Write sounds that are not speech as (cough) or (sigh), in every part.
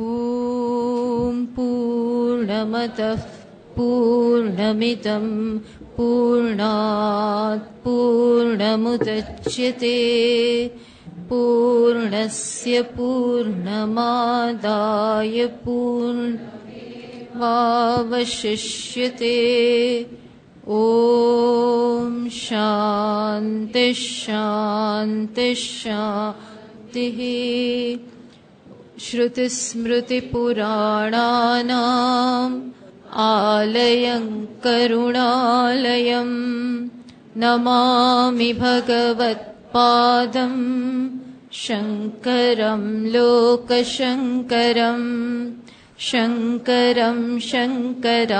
ॐ पूर्णमतः पूर्णमिदं पूर्णात् पूर्णमुदच्यते। पूर्णस्य पूर्णमादाय पूर्णवावशिष्यते ॐ शान्तिः शान्तिः श्रुतिस्मृतिपुराणानाम् आलयं करुणालयम् नमामि भगवत्पादम् शङ्करं लोकशङ्करम् शङ्करं शङ्कराचार्यम्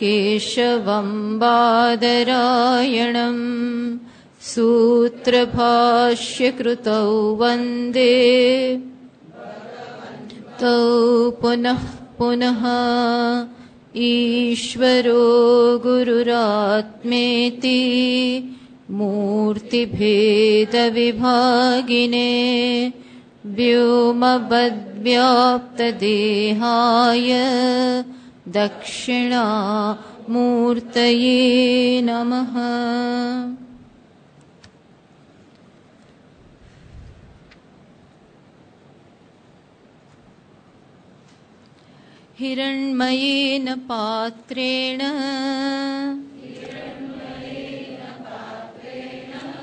केशवं बादरायणम् सूत्रभाष्यकृतौ वन्दे। तौ पुनः पुनः ईश्वरो गुरुरात्मेति मूर्तिभेदविभागिने व्योमवद्व्याप्तदेहाय दक्षिणामूर्तये नमः हिरण्मयेन पात्रेण।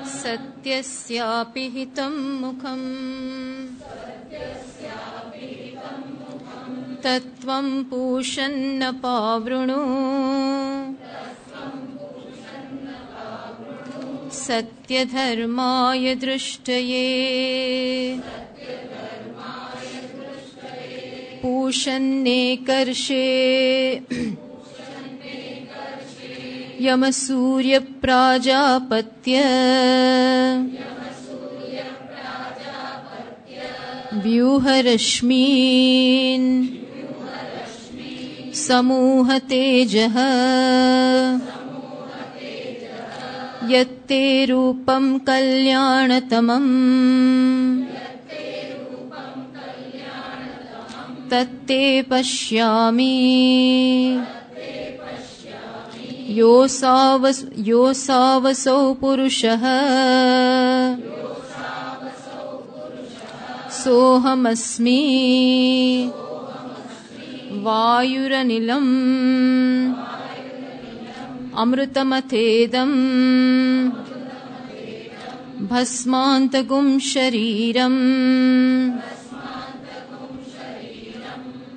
सत्यस्यापि हितं मुखम्। तत्त्वं पूषन्न पावृणु। सत्यधर्माय दृष्टये पूषन्नेकर्षे यमसूर्यप्राजापत्य व्यूहरश्मीन् समूहतेजः यत्ते रूपं कल्याणतमम् तत्ते पश्यामि योऽसावस् योऽसावसौ पुरुषः सोऽहमस्मि वायुरनिलम् अमृतमथेदम् भस्मान्तगुं शरीरम्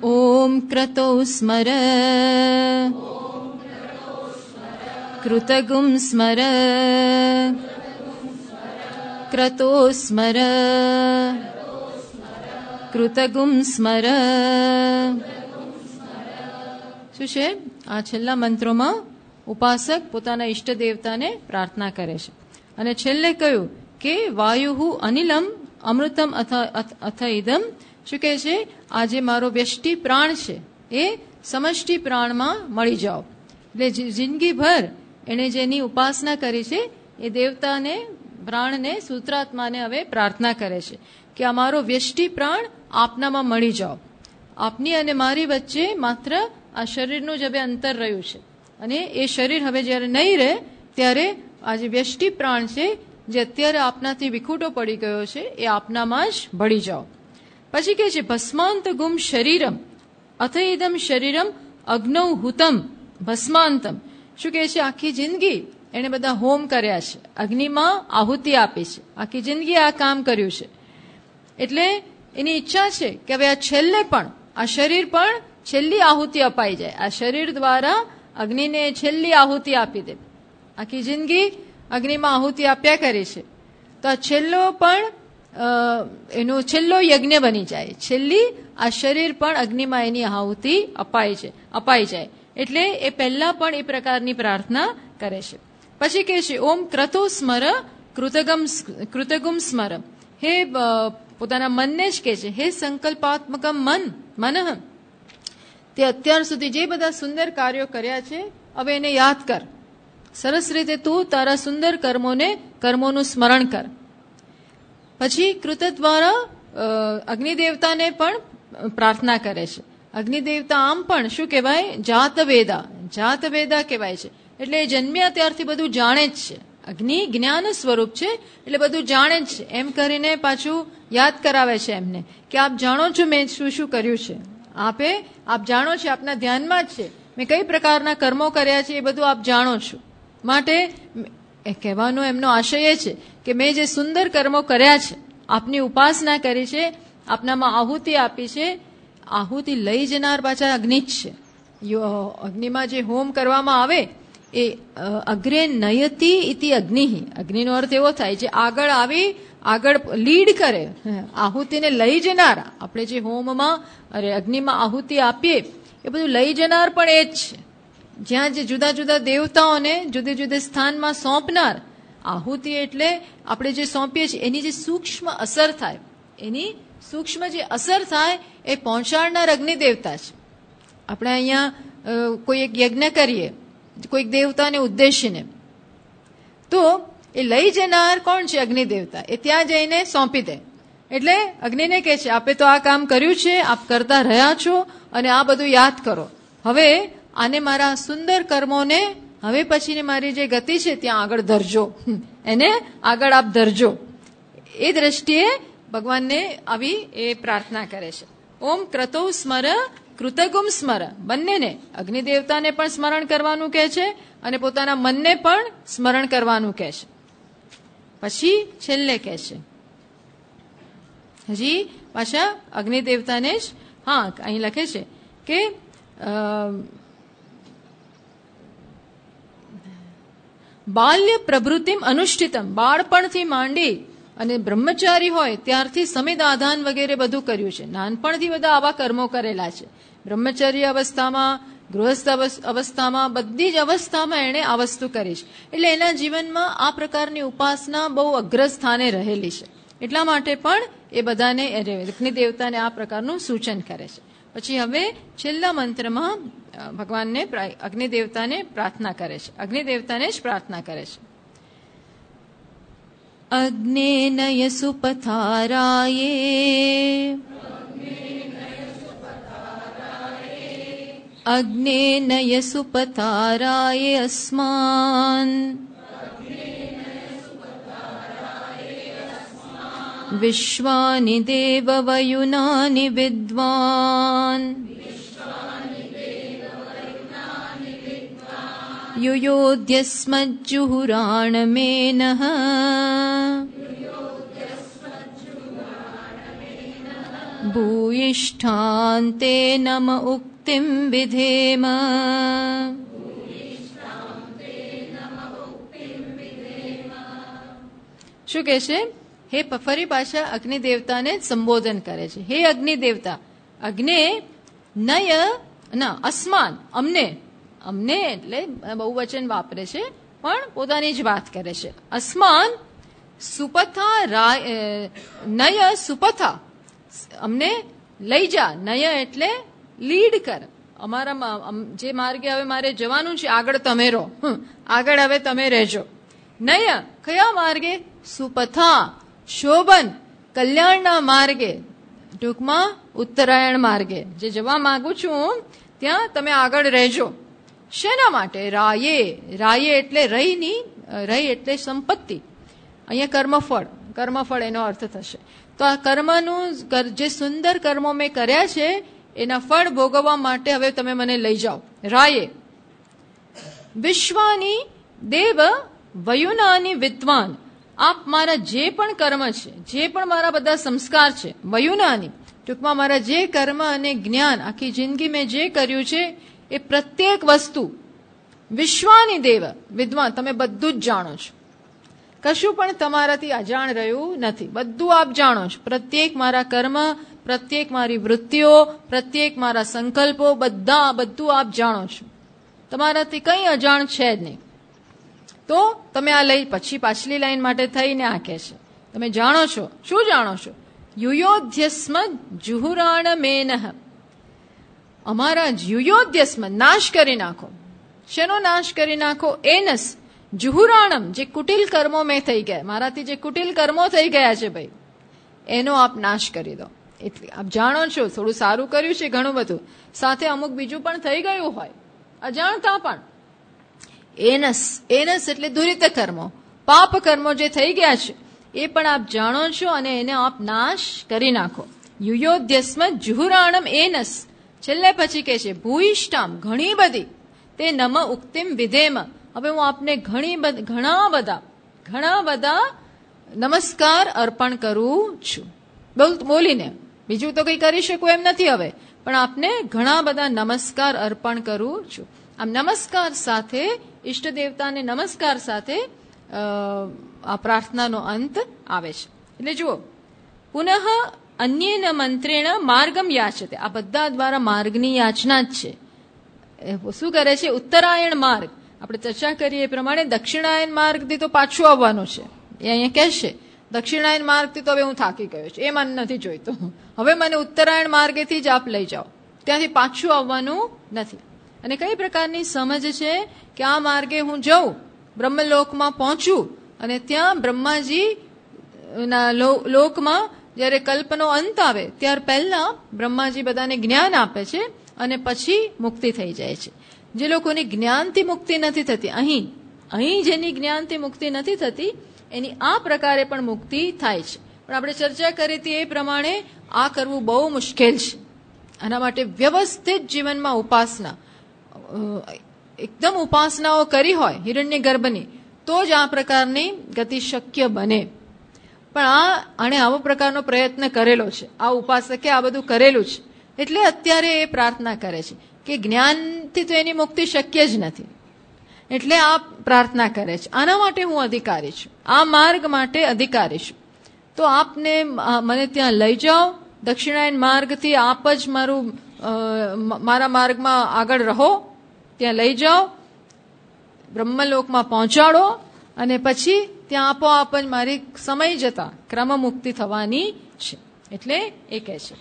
ॐ क्रतौ स्मर कृतगुं स्मर क्रतो स्मर કૃતગુમ સ્મર શું છે આ છેલ્લા મંત્રોમાં ઉપાસક પોતાના ઈષ્ટ દેવતાને પ્રાર્થના કરે છે અને છેલ્લે કહ્યું કે વાયુ અનિલમ અમૃતમ અથ ઇદમ શું કહે છે? આ જે મારો વ્યષ્ટિ પ્રાણ છે. એ સમષ્ટિ પ્રાણમાં મળી જાઓ. એટલે જિંદગીભર એણે જેની ઉપાસના કરી છે, એ દેવતાને પ્રાણને સૂત્રાત્માને હવે પ્રાર્થના કરે છે કે અમારો વ્યષ્ટિ પ્રાણ આપનામાં મળી જાઓ. આપની અને મારી વચ્ચે માત્ર આ શરીરનું જ હવે અંતર રહ્યું છે. અને એ શરીર હવે જ્યારે નહીં રહે, ત્યારે આ જે વ્યષ્ટિ પ્રાણ છે, જે અત્યારે આપનાથી વિખૂટો પડી ગયો છે, એ આપનામાં જ ભળી જાઓ. પછી કે છે ભસ્માંત ગુમ શરીરમ. અથ ઇદમ શરીરમ અગ્નૌ હુતમ. ભસ્માંતમ. શું કહે છે, આખી જિંદગી એણે બધા હોમ કર્યા છે. અગ્નિમાં આહુતિ આપી છે. આખી જિંદગી આ કામ કર્યું છે. એટલે એની ઈચ્છા છે કે હવે આ છેલ્લે પણ, આ શરીર પણ છેલ્લી આહુતિ અપાઈ જાય. આ શરીર દ્વારા અગ્નિને છેલ્લી આહુતિ આપી દે. આખી જિંદગી અગ્નિમાં આહુતિ આપ્યા કરે છે. તો આ છેલ્લો પણ એનો છેલ્લો યજ્ઞ બની જાય. છેલ્લી આ શરીર પણ અગ્નિમાં એની આહુતિ અપાય છે અપાઈ જાય. એટલે એ પહેલા પણ એ પ્રકારની પ્રાર્થના કરે છે. પછી કહે છે, ઓમ ક્રતો સ્મર, કૃતગમ કૃતગુમ સ્મર. હે પોતાના મનને જ કે છે, હે સંકલ્પાત્મકમ મન મન. તે અત્યાર સુધી જે બધા સુંદર કાર્યો કર્યા છે, હવે એને યાદ કર. સરસ રીતે તું તારા સુંદર કર્મોને, કર્મોનું સ્મરણ કર. પછી કૃત દ્વારા અગ્નિદેવતાને પણ પ્રાર્થના કરે છે. અગ્નિદેવતા આમ પણ શું કહેવાય? જાતવેદા. જાતવેદા કહેવાય છે. એટલે જન્મ્યા ત્યારથી બધું જાણે જ છે. અગ્નિ જ્ઞાન સ્વરૂપ છે, એટલે બધું જાણે જ છે. એમ કરીને પાછું યાદ કરાવે છે એમને કે આપ જાણો છો મેં શું શું કર્યું છે. આપે, આપ જાણો છો, આપના ધ્યાનમાં જ છે. મેં કઈ પ્રકારના કર્મો કર્યા છે એ બધું આપ જાણો છો. માટે એ કહેવાનો એમનો આશય એ છે કે મેં જે સુંદર કર્મો કર્યા છે, આપની ઉપાસના કરી છે, આપનામાં આહુતિ આપી છે, આહુતિ લઈ જનાર પાછા અગ્નિ જ છે. અગ્નિમાં જે હોમ કરવામાં આવે, એ અગ્રે નયતિ ઇતિ અગ્નિ અગ્નિનો અર્થ એવો થાય જે આગળ આવી, આગળ લીડ કરે આહુતિને લઈ જનાર. આપણે જે હોમમાં, અરે અગ્નિમાં આહુતિ આપીએ, એ બધું લઈ જનાર પણ એ જ છે. જ્યાં જે જુદા જુદા દેવતાઓને જુદે જુદે સ્થાનમાં સોંપનાર આહુતિ એટલે આપણે જે સોંપીએ છીએ, એની જે સૂક્ષ્મ અસર થાય, એની સૂક્ષ્મ જે અસર થાય એ પહોંચાડનાર અગ્નિ દેવતા છે. આપણે અહીંયા કોઈ એક યજ્ઞ કરીએ, કોઈક દેવતાને ઉદ્દેશીને, તો એ લઈ જનાર કોણ છે અગ્નિ દેવતા એ ત્યાં જઈને સોંપી દે. એટલે અગ્નિને કહે છે, આપે તો આ કામ કર્યું છે, આપ કરતા રહ્યા છો અને આ બધું યાદ કરો. હવે આને મારા સુંદર કર્મોને હવે પછીની મારી જે ગતિ છે ત્યાં આગળ ધરજો. એને આગળ આપ ધરજો. એ દ્રષ્ટિએ ભગવાનને આવી એ પ્રાર્થના કરે છે. ઓમ ક્રતો સ્મર, કૃતગુમ સ્મર. બંનેને, અગ્નિદેવતાને પણ સ્મરણ કરવાનું કહે છે અને પોતાના મનને પણ સ્મરણ કરવાનું કહે છે. પછી છેલ્લે કહે છે. હજી પાછા અગ્નિદેવતાને જ, હા, અહીં લખે છે કે બાલ્ય પ્રભૃતિમ અનુષ્ઠિતમ, બાળપણથી માંડી અને બ્રહ્મચારી હોય ત્યારથી સમિત આધાન વગેરે બધું કર્યું છે. નાનપણથી બધા આવા કર્મો કરેલા છે. બ્રહ્મચર્ય અવસ્થામાં, ગૃહસ્થ અવસ્થામાં બધી જ અવસ્થામાં એણે આ વસ્તુ કરી છે. એટલે એના જીવનમાં આ પ્રકારની ઉપાસના બહુ અગ્રસ્થાને રહેલી છે. એટલા માટે પણ એ બધાને અગ્નિ દેવતાને આ પ્રકારનું સૂચન કરે છે. પછી હવે છેલ્લા મંત્રમાં ભગવાનને અગ્નિદેવતાને અગ્નિ દેવતાને પ્રાર્થના કરે છે. અગ્નિ દેવતાને જ પ્રાર્થના કરે છે. અગ્નેનય સુપથારાયે. અગ્નેનય સુપથારાય અસ્માન. વિશ્વાનિ દેવવયુનાનિ વિદ્વાન યુયોધ્યસ્મજ્જુહુરાણમેનઃ ભૂયિષ્ઠાન્તે નમ ઉક્તિમ વિધેમ શું કે છે? હે ફરી પાછા અગ્નિ દેવતાને સંબોધન કરે છે. હે અગ્નિ દેવતા, અગ્નિ નય ના, અસ્માન, અમને. અમને એટલે બહુવચન વાપરે છે, પણ પોતાની જ વાત કરે છે. અસ્માન સુપથા નય સુપથા. અમને લઈ જા, નય એટલે લીડ કર. અમારા જે માર્ગે હવે મારે જવાનું છે, આગળ તમે રહો. આગળ હવે તમે રહેજો. નય, કયા માર્ગે? સુપથા. શોભન કલ્યાણના માર્ગે, ટૂંકમાં ઉત્તરાયણ માર્ગે. જે જવા માંગુ છું, ત્યાં તમે આગળ રહેજો. શેના માટે? રાયે. રાયે એટલે રહીની રહી એટલે સંપત્તિ. અહીંયા કર્મફળ. કર્મફળ એનો અર્થ થશે. તો આ કર્મનું જે સુંદર કર્મો મેં કર્યા છે, એના ફળ ભોગવવા માટે હવે તમે મને લઈ જાઓ. રાયે. વિશ્વાની દેવ વયુનાની વિદ્વાન. આપ મારા જે પણ કર્મ છે, જે પણ મારા બધા સંસ્કાર છે, વયુનાની, ટૂંકમાં મારા જે કર્મ અને જ્ઞાન, આખી જિંદગી મેં જે કર્યું છે, એ પ્રત્યેક વસ્તુ વિશ્વાની દેવ, વિદ્વાન, તમે બધું જ જાણો છો. કશું પણ તમારાથી અજાણ રહ્યું નથી. બધું આપ જાણો છો. પ્રત્યેક મારા કર્મ, પ્રત્યેક મારી વૃત્તિઓ, પ્રત્યેક મારા સંકલ્પો, બધા, બધું આપ જાણો છો. તમારાથી કંઈ અજાણ છે જ નહીં. તો તમે આ લઈ પછી પાછલી લાઈન માટે થઈને આ કહે છે. તમે જાણો છો? શું જાણો છો? યુયોધ્યસ્મ જુહુરાણ મેનહ. અમારા યુયોધ્યસ્મ, નાશ કરી નાખો. શેનો નાશ કરી નાખો? એનસ, જુહુરાણમ, જે કુટિલ કર્મો મેં થઈ ગયા. મારાથી જે કુટિલ કર્મો થઈ ગયા છે ભાઈ, એનો આપ નાશ કરી દો. એટલે આપ જાણો છો, થોડું સારું કર્યું છે ઘણું બધું. સાથે અમુક બીજું પણ થઈ ગયું હોય. અજાણતા પણ. એનસ એનસ એટલે દુરિત કર્મો. પાપ કર્મો જે થઈ ગયા છે, એ પણ આપ જાણો છો અને એને આપ નાશ કરી નાખો. યુયોધ્યસ્મ જુહુરાણમ એનસ. છેલ્લે પછી કે છે ભૂઈષ્ટામ ઘણી બધી. તે નમ ઉક્તિમ વિધેમ. હવે હું આપને ઘણી ઘણા બધા ઘણા બધા નમસ્કાર અર્પણ કરું છું. બોલીને. બીજું તો કંઈ કરી શકું એમ નથી હવે, પણ આપને ઘણા બધા નમસ્કાર અર્પણ કરું છું. આમ નમસ્કાર સાથે ઈષ્ટ દેવતાને નમસ્કાર સાથે આ પ્રાર્થનાનો અંત આવે છે. એટલે જુઓ, પુનઃ અન્ય મંત્રેણ માર્ગમ યાચતે. આ બધા દ્વારા માર્ગની યાચના જ છે. શું કરે છે? ઉત્તરાયણ માર્ગ. આપણે ચર્ચા કરીએ એ પ્રમાણે દક્ષિણાયન માર્ગથી તો પાછું આવવાનું છે. એ અહીંયા કહેશે, દક્ષિણાયન માર્ગથી તો હવે હું થાકી ગયો છું. એ મને નથી જોઈતો. હવે મને ઉત્તરાયણ માર્ગેથી જ આપ લઈ જાઓ. ત્યાંથી પાછું આવવાનું નથી. અને કઈ પ્રકારની સમજ છે કે આ માર્ગે હું જઉં, બ્રહ્મલોકમાં પહોંચું અને ત્યાં બ્રહ્માજી, ના લોકમાં જ્યારે કલ્પનો અંત આવે, ત્યાર પહેલા બ્રહ્માજી બધાને જ્ઞાન આપે છે અને પછી મુક્તિ થઈ જાય છે. જે લોકોની જ્ઞાનથી મુક્તિ નથી થતી, અહીં અહીં જેની જ્ઞાનથી મુક્તિ નથી થતી, એની આ પ્રકારે પણ મુક્તિ થાય છે. પણ આપણે ચર્ચા કરી હતી એ પ્રમાણે આ કરવું બહુ મુશ્કેલ છે. આના માટે વ્યવસ્થિત જીવનમાં ઉપાસના એકદમ ઉપાસનાઓ કરી હોય હિરણ્ય ગર્ભની તો જ આ પ્રકારની ગતિ શક્ય બને. પણ આ, આણે આવો પ્રકારનો પ્રયત્ન કરેલો છે. આ ઉપાસકે આ બધું કરેલું છે. એટલે અત્યારે એ પ્રાર્થના કરે છે કે જ્ઞાનથી તો એની મુક્તિ શક્ય જ નથી. એટલે આ પ્રાર્થના કરે છે. આના માટે હું અધિકારી છું. આ માર્ગ માટે અધિકારી છું. તો આપને મને ત્યાં લઈ જાઓ. દક્ષિણાયન માર્ગથી આપ જ મારું મારા માર્ગમાં આગળ રહો. ત્યાં લઈ જાઓ, બ્રહ્મલોકમાં પહોંચાડો અને પછી ત્યાં આપોઆપ જ મારી સમય જતા ક્રમ મુક્તિ થવાની છે. એટલે એ કહે છે.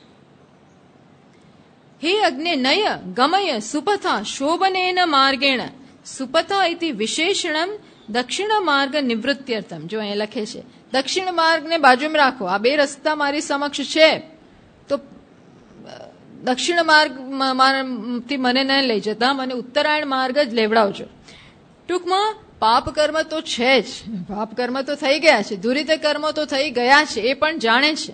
હે અગ્નિ નય ગમય સુપથા શોભનેન માર્ગેણ સુપથા ઇતિ વિશેષણમ દક્ષિણ માર્ગ નિવૃત્ત્યર્થમ. જો અહીં લખે છે, દક્ષિણ માર્ગને બાજુમાં રાખો. આ બે રસ્તા મારી સમક્ષ છે. દક્ષિણ માર્ગથી મને ન લઈ જતા, મને ઉત્તરાયણ માર્ગ જ લેવડાવજો. ટૂંકમાં, પાપ કર્મ તો છે જ. પાપ કર્મ તો થઈ ગયા છે. દુરિત કર્મ તો થઈ ગયા છે, એ પણ જાણે છે.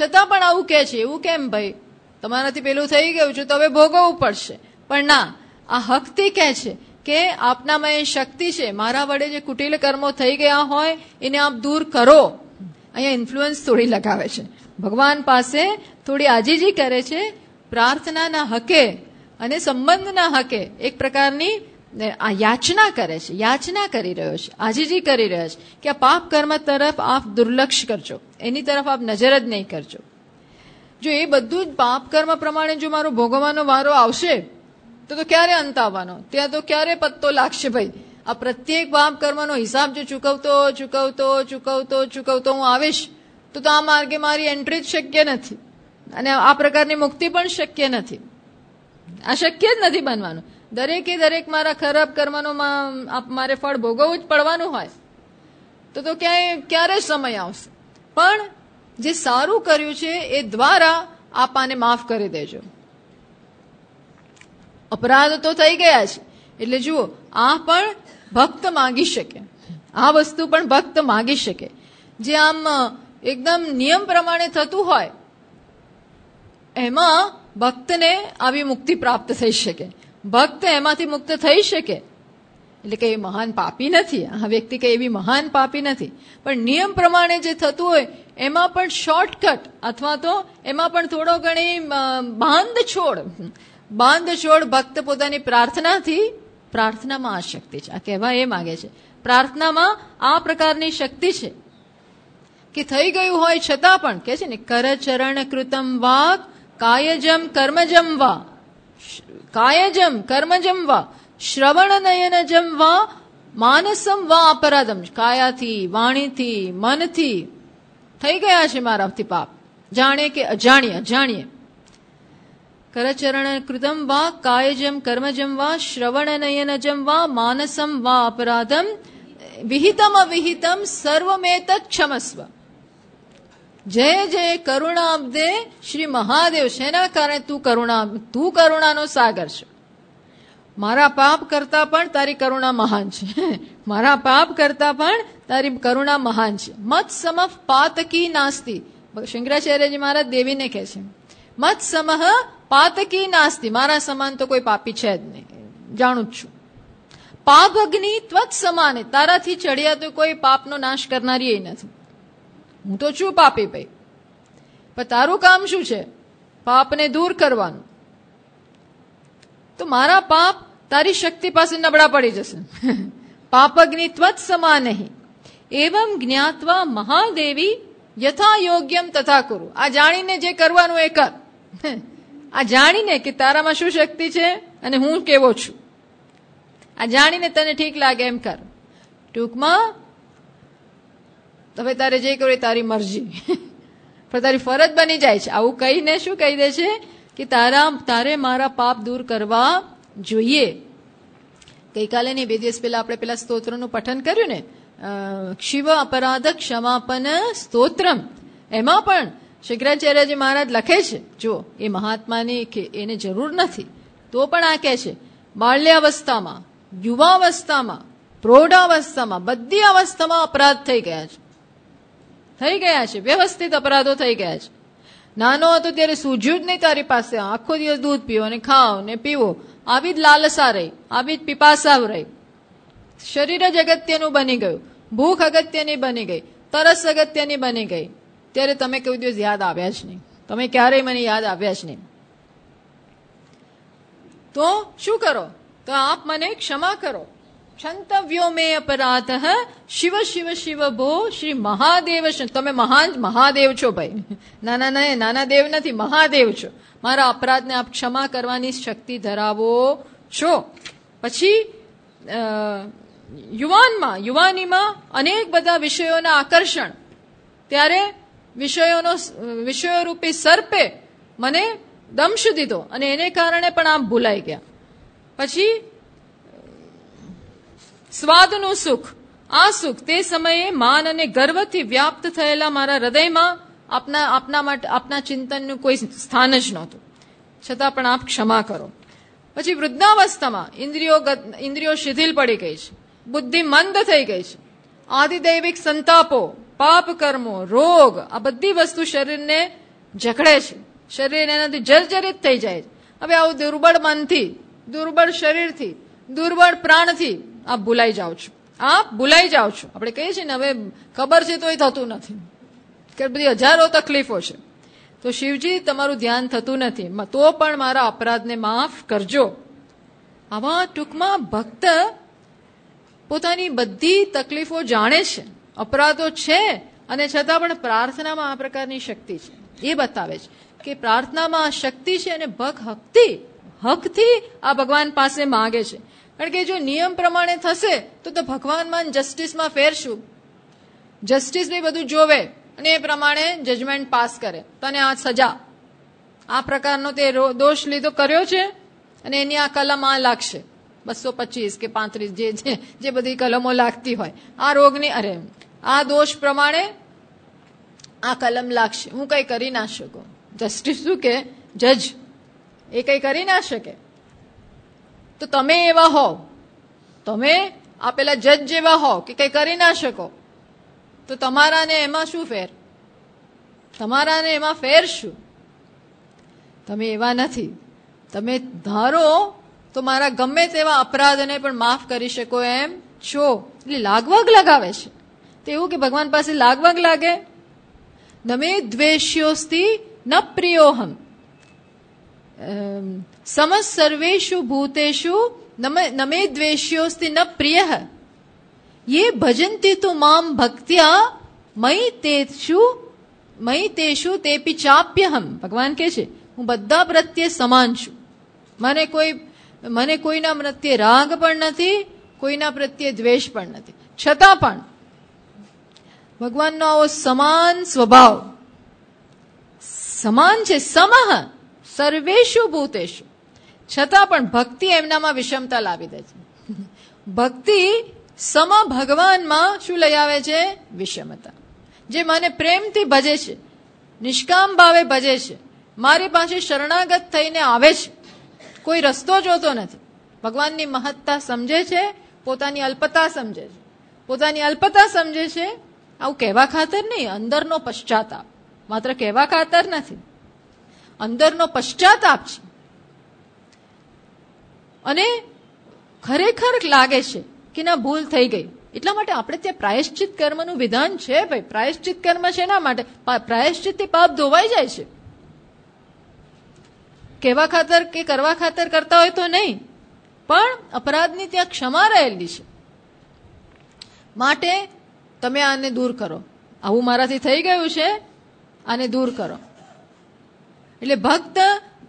છતાં પણ આવું કહે છે, એવું કેમ ભાઈ? તમારાથી પેલું થઈ ગયું છે, તો હવે ભોગવવું પડશે. પણ ના, આ હકથી કહે છે કે આપનામાં એ શક્તિ છે, મારા વડે જે કુટિલ કર્મો થઈ ગયા હોય, એને આપ દૂર કરો. અહીંયા ઇન્ફ્લુઅન્સ થોડી લગાવે છે. ભગવાન પાસે થોડી આજીજી કરે છે પ્રાર્થનાના હકે અને સંબંધના હકે એક પ્રકારની આ યાચના કરે છે, યાચના કરી રહ્યો છે, આજીજી કરી રહ્યો છે કે આ પાપ કર્મ તરફ આપ દુર્લક્ષ કરજો, એની તરફ આપ નજર જ નહીં કરજો. જો એ બધું જ પાપ કર્મ પ્રમાણે જો મારો ભોગવવાનો વારો આવશે, તો તો ક્યારે અંત આવવાનો? ત્યાં તો ક્યારે પત્તો લાગશે ભાઈ? આ પ્રત્યેક પાપ કર્મનો હિસાબ જો ચૂકવતો ચૂકવતો ચૂકવતો ચૂકવતો હું આવીશ, તો તો આ માર્ગે મારી એન્ટ્રી જ શક્ય નથી. અને આ પ્રકારની મુક્તિ પણ શક્ય નથી. આ શક્ય જ નથી બનવાનું. દરેકે દરેક મારા ખરાબ કર્મનો મારે ફળ ભોગવવું જ પડવાનું હોય, તો તો ક્યાંય, ક્યારે સમય આવશે? પણ જે સારું કર્યું છે, એ દ્વારા આપાને માફ કરી દેજો. અપરાધ તો થઈ ગયા છે. એટલે જુઓ, આ પણ ભક્ત માગી શકે. આ વસ્તુ પણ ભક્ત માગી શકે. જે આમ એકદમ નિયમ પ્રમાણે થતું હોય એમાં ભક્તને આવી મુક્તિ પ્રાપ્ત થઈ શકે. ભક્ત એમાંથી મુક્ત થઈ શકે. એટલે કે એ મહાન પાપી નથી. આ વ્યક્તિ કે એવી મહાન પાપી નથી. પણ નિયમ પ્રમાણે જે થતું હોય, એમાં પણ શોર્ટકટ અથવા તો એમાં પણ થોડો ઘણી બાંધ છોડ. બાંધ છોડ ભક્ત પોતાની પ્રાર્થનાથી, પ્રાર્થનામાં આ શક્તિ છે. આ કહેવા એ માગે છે. પ્રાર્થનામાં આ પ્રકારની શક્તિ છે. કે થઈ ગયું હોય છતાં પણ કે છે ને, કરચરણ કૃતમ વાક કાયજમ કર્મજમ વા કાયજમ કર્મજમ વા શ્રવણ નયનજમ વા માનસમ વા અપરાધમ કાયાથી વાણીથી મનથી થઈ ગયા છે મારાથી પાપ જાણે કે અજાણીએ અજાણીએ કરચરણ કૃતમ વા કાયજમ કર્મજમ વા શ્રવણ નયનજમ વા માનસમ વા અપરાધમ વિહિતમ અવિહિતમ સર્વમેત ક્ષમસ્વ જય જય કરુણા અબ્દે શ્રી મહાદેવ. શેના કારણે તું કરુણા, તું કરુણાનો સાગર છે? મારા પાપ કરતા પણ તારી કરુણા મહાન છે. (laughs) મારા પાપ કરતા પણ તારી કરુણા મહાન છે. મત સમફ પાતકી નાસ્તી. શંકરાચાર્યજી મહારાજ દેવીને કહે છે. મત સમહ પાતકી નાસ્તી. મારા સમાન તો કોઈ પાપી છે જ નહીં. જાણું જ છું. પાપ અગ્નિ ત્વત સમાને તારાથી ચડ્યા તો કોઈ પાપનો નાશ કરનારી નથી. હું તો છું પાપી ભાઈ. પણ તારું કામ શું છે? પાપને દૂર કરવાનું. તો મારા પાપ તારી શક્તિ પાસે નબળા પડી જશે. (laughs) પાપગ્નિ ત્વત સમા નહીં. એવમ જ્ઞાત્વા મહાદેવી યથા યોગ્યમ તથા કરું આ જાણીને જે કરવાનું એ કર. (laughs) આ જાણીને કે તારામાં શું શક્તિ છે અને હું કેવો છું. આ જાણીને તને ઠીક લાગે એમ કર. ટૂંકમાં હવે તારે જે કરો એ તારી મરજી. પણ તારી ફરજ બની જાય છે. આવું કહીને શું કહી દે છે? કે તારા, તારે મારા પાપ દૂર કરવા જોઈએ. ગઈકાલે બે દિવસ પહેલા આપણે પેલા સ્તોત્રનું પઠન કર્યું ને? શિવ અપરાધ ક્ષમાપન સ્તોત્રમ. એમાં પણ શંકરાચાર્યજી મહારાજ લખે છે, જો એ મહાત્માની કે એને જરૂર નથી, તો પણ આ કહે છે, બાલ્યાવસ્થામાં, યુવાવસ્થામાં, પ્રૌઢાવસ્થામાં બધી અવસ્થામાં અપરાધ થઈ ગયા છે. થઈ ગયા છે, વ્યવસ્થિત અપરાધો થઈ ગયા છે. નાનો હતો ત્યારે સૂજ્યું જ નહીં તારી પાસે, આખો દિવસ દૂધ પીવો ને ખાઓ ને પીવો. આવી જ લાલસા રહી, આવી જ પીપાસા રહી. શરીર જ અગત્યનું બની ગયું, ભૂખ અગત્યની બની ગઈ, તરસ અગત્યની બની ગઈ. ત્યારે તમે કોઈ દિવસ યાદ આવ્યા જ નહીં. તમે ક્યારેય મને યાદ આવ્યા જ નહીં. તો શું કરો? તો આપ મને ક્ષમા કરો. ક્ષંતવ્યો મે અપરાધ શિવ શિવ શિવ ભો શ્રી મહાદેવ તમે મહાન મહાદેવ છો ભાઈ. નાના ના નાના દેવ નથી, મહાદેવ છો. મારા અપરાધને આપ ક્ષમા કરવાની શક્તિ ધરાવો છો. પછી યુવાનમાં યુવાનીમાં અનેક બધા વિષયોના આકર્ષણ. ત્યારે વિષયોનો વિષયો રૂપી સર્પે મને દંશ દીધો? અને એને કારણે પણ આમ ભૂલાઈ ગયા. પછી સ્વાદનું સુખ. આ સુખ તે સમયે માન અને ગર્વથી વ્યાપ્ત થયેલા મારા હૃદયમાં આપના આપના માટે, આપના ચિંતનનું કોઈ સ્થાન જ નહોતું. છતાં પણ આપ ક્ષમા કરો. પછી વૃદ્ધાવસ્થામાં ઇન્દ્રિયો ઇન્દ્રિયો શિથિલ પડી ગઈ છે. બુદ્ધિ મંદ થઈ ગઈ છે. આદિદૈવિક સંતાપો, પાપ કર્મો, રોગ, આ બધી વસ્તુ શરીરને જકડે છે. શરીર એનાથી જર્જરિત થઈ જાય છે. હવે આવું દુર્બળ મનથી, દુર્બળ શરીરથી, દુર્બળ પ્રાણથી આપ ભૂલાઈ જાઓ છો. આપ ભૂલાઈ જાઓ છો. આપણે કહીએ છીએ ને, હવે ખબર છે તો એ થતું નથી. કે બધી હજારો તકલીફો છે. તો શિવજી, તમારું ધ્યાન થતું નથી. તો પણ મારા અપરાધને માફ કરજો. આવા ટૂંકમાં ભક્ત પોતાની બધી તકલીફો જાણે છે. અપરાધો છે અને છતાં પણ પ્રાર્થનામાં આ પ્રકારની શક્તિ છે. એ બતાવે છે કે પ્રાર્થનામાં આ શક્તિ છે અને ભગ હકથી હકથી આ ભગવાન પાસે માગે છે. કારણ કે જો નિયમ પ્રમાણે થશે, તો તો ભગવાનમાં જસ્ટિસમાં ફેરશું. જસ્ટિસ બી બધું જોવે અને એ પ્રમાણે જજમેન્ટ પાસ કરે. તને આ સજા. આ પ્રકારનો તે દોષ લીધો કર્યો છે અને એની આ કલમ આ લાગશે. બસો પચીસ કે પાંત્રીસ જે જે બધી કલમો લાગતી હોય. આ રોગની અરે, આ દોષ પ્રમાણે આ કલમ લાગશે. હું કઈ કરી ના શકું. જસ્ટિસ શું કે? જજ. એ કઈ કરી ના શકે. તો તમે એવા હો તમે આ પેલા જજ જેવા હો કે કઈ કરી ના શકો. તો તમારાને એમાં શું ફેર? તમારાને એમાં ફેર શું? તમે એવા નથી. તમે ધારો તો મારા ગમે તેવા અપરાધને પણ માફ કરી શકો એમ છો. એટલે લાગવગ લગાવે છે. તો એવું કે ભગવાન પાસે લાગવગ લાગે? નમે દ્વેષ્યોસ્તી ન પ્રિયોહમ. સમ સર્વેશુ ભૂતેષુ નમે દ્વેષ્યોસ્તિ ન પ્રિય ये भजन्ति તુ મામ ભક્ત્યા મય તેશુ મય તેષુ તેપી ચાપ્યહમ ભગવાન કહે છે હું બધા પ્રત્યે સમાન છું મને કોઈ મને કોઈના પ્રત્યે રાગ પણ નથી કોઈના પ્રત્યે દ્વેષ પણ નથી છતાં પણ ભગવાનનો આવો સમાન સ્વભાવ સમાન છે સમહ સર્વેશુ ભૂતેશુ છતાં પણ ભક્તિ એમનામાં વિષમતા લાવી દે છે. ભક્તિ સમ ભગવાનમાં શું લઈ આવે છે? વિષમતા. જે મને પ્રેમથી ભજે છે, નિષ્કામ ભાવે ભજે છે, મારી પાસે શરણાગત થઈને આવે છે. કોઈ રસ્તો જોતો નથી. ભગવાનની મહત્તા સમજે છે, પોતાની અલ્પતા સમજે છે. પોતાની અલ્પતા સમજે છે, આવું કહેવા ખાતર નહીં, અંદરનો પશ્ચાતાપ. માત્ર કહેવા ખાતર નથી. અંદરનો પશ્ચાતાપ છે. અને ખરેખર લાગે છે કે ના ભૂલ થઈ ગઈ. એટલા માટે આપણે ત્યાં પ્રાયશ્ચિત કર્મનું વિધાન છે ભાઈ. પ્રાયશ્ચિત કર્મ છે એના માટે. પ્રાયશ્ચિત પાપ ધોવાઈ જાય છે. કહેવા ખાતર કે કરવા ખાતર કરતા હોય તો નહીં. પણ અપરાધની ત્યાં ક્ષમા રહેલી છે. માટે તમે આને દૂર કરો. આવું મારાથી થઈ ગયું છે. આને દૂર કરો. એટલે ભક્ત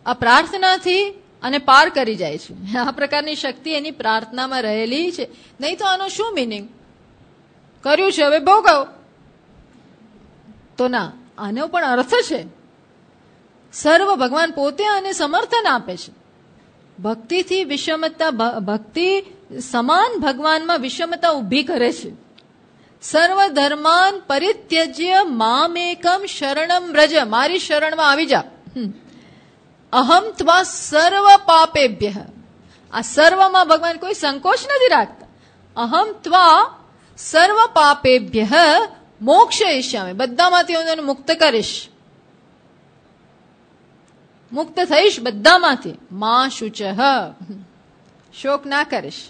આ પ્રાર્થનાથી અને પાર કરી જાય છે. આ પ્રકારની શક્તિ એની પ્રાર્થનામાં રહેલી છે. નહીં તો આનો શું મિનિંગ કર્યું છે, હવે ભોગવ. તો ના, આનો પણ અર્થ છે. સર્વ ભગવાન પોતે આને સમર્થન આપે છે. ભક્તિથી વિષમતા ભક્તિ સમાન ભગવાનમાં વિષમતા ઊભી કરે છે. સર્વ ધર્માન પરિત્યજ્ય મામેકમ શરણમ વ્રજ. મારી શરણમાં આવી જા. અહમ ત્વા સર્વ પાપેભ્ય. આ સર્વમાં ભગવાન કોઈ સંકોચ નથી રાખતા. અહમ ત્વા સર્વ પાપેભ્ય મોક્ષયિષ્યામે બધામાંથી હું તને મુક્ત કરીશ. મુક્ત થઈશ બધામાંથી. મા શુચ. શોક ના કરીશ.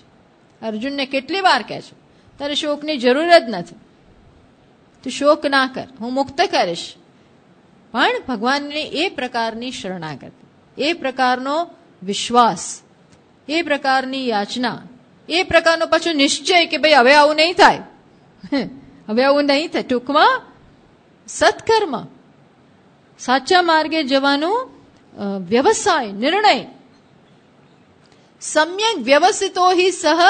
અર્જુનને કેટલી વાર કહે છે, તારે શોકની જરૂર જ નથી. તું શોક ના કર. હું મુક્ત કરીશ. પણ ભગવાનને એ પ્રકારની શરણાગત, એ પ્રકારનો વિશ્વાસ, એ પ્રકારની યાચના, એ પ્રકારનો પાછો નિશ્ચય કે ભાઈ હવે આવું નહીં થાય. (laughs) હવે આવું નહીં થાય. ટૂંકમાં સત્કર્મ. સાચા માર્ગે જવાનું વ્યવસાય, નિર્ણય. સમ્યક વ્યવસ્થિતો સહ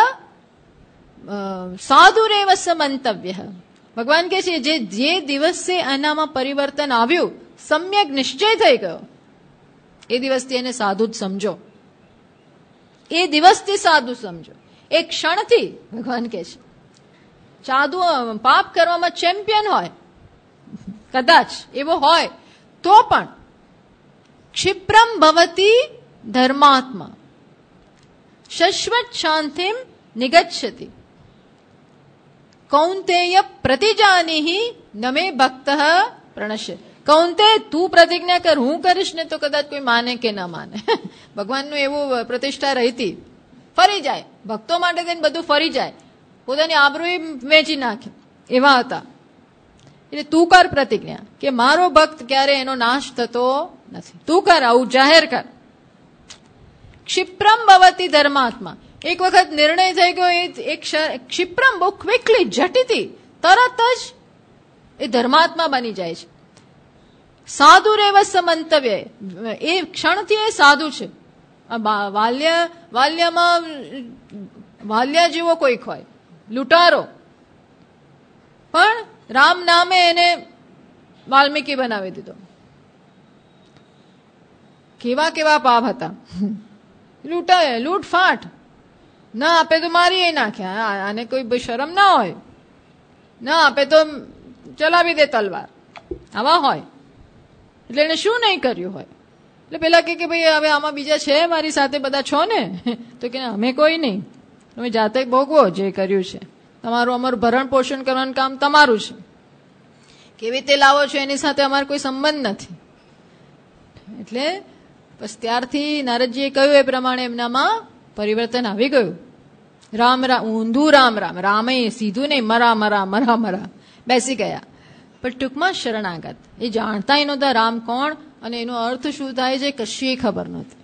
સાધુરેવ સમંતવ્ય. ભગવાન કે છે, જે જે દિવસે એનામાં પરિવર્તન આવ્યું સમ્યક નિશ્ચય થઈ ગયો. એ દિવસથી એને સાધુ જ સમજો. એ દિવસથી સાધુ સમજો. એ ક્ષણથી, ભગવાન કે છે. સાધુ પાપ કરવામાં ચેમ્પિયન હોય. કદાચ એવો હોય, તો પણ ક્ષિપ્રમ ભવતી ધર્માત્મા. શશ્વત શાંતિમ નિગચ્છતિ. કૌંતેય પ્રતિજાની નમે ભક્ત પ્રણશ્ય કૌંતે, તું પ્રતિજ્ઞા કર, હું કરીશ, ને તો કદાચ કોઈ માને કે ના માને. (laughs) ભગવાનનું એવું પ્રતિષ્ઠા રહીતી. ફરી જાય. ભક્તો માટે થઈને બધું ફરી જાય. પોતાની આબરૂ વેચી નાખે. એવા હતા. એટલે તું કર પ્રતિજ્ઞા કે મારો ભક્ત ક્યારે એનો નાશ થતો નથી. તું કર, આવું જાહેર કર. ક્ષિપ્રમ ભવતી ધર્માત્મા. એક વખત નિર્ણય થઈ ગયો, એ એક ક્ષિપ્રમ બહુ ક્વિકલી જટીતી તરત જ એ ધર્માત્મા બની જાય છે. સાધુ રેવ સમંતવ્ય. એ ક્ષણથી એ સાધુ છે. વાલ્ય, વાલ્યમાં, વાલ્યા જેવો કોઈક હોય. લૂંટારો. પણ રામ નામે એને વાલ્મીકી બનાવી દીધો. કેવા કેવા પાપ હતા. લૂંટાય લૂંટફાટ. ના આપે તો મારી નાખ્યા. આને કોઈ શરમ ના હોય. ના આપે તો ચલાવી દે તલવાર. આવા હોય. એટલે એને શું નહીં કર્યું હોય? એટલે પેલા કે ભાઈ, હવે આમાં બીજા છે મારી સાથે, બધા છો ને? (laughs) તો કે, અમે કોઈ નહીં. તમે જાતે ભોગવો જે કર્યું છે. તમારું અમારું ભરણ પોષણ કરવાનું કામ તમારું છે. કેવી રીતે લાવો છો એની સાથે અમારો કોઈ સંબંધ નથી. એટલે બસ ત્યારથી નારદજીએ કહ્યું એ પ્રમાણે એમનામાં પરિવર્તન આવી ગયું. રામ રામ ઊંધું રામ રામ, રામે સીધું નહીં, મરા મરા મરા મરા, બેસી ગયા. પણ ટૂંકમાં શરણાગત. એ જાણતા નહોતા રામ કોણ અને એનો અર્થ શું થાય છે કશી ખબર નહોતી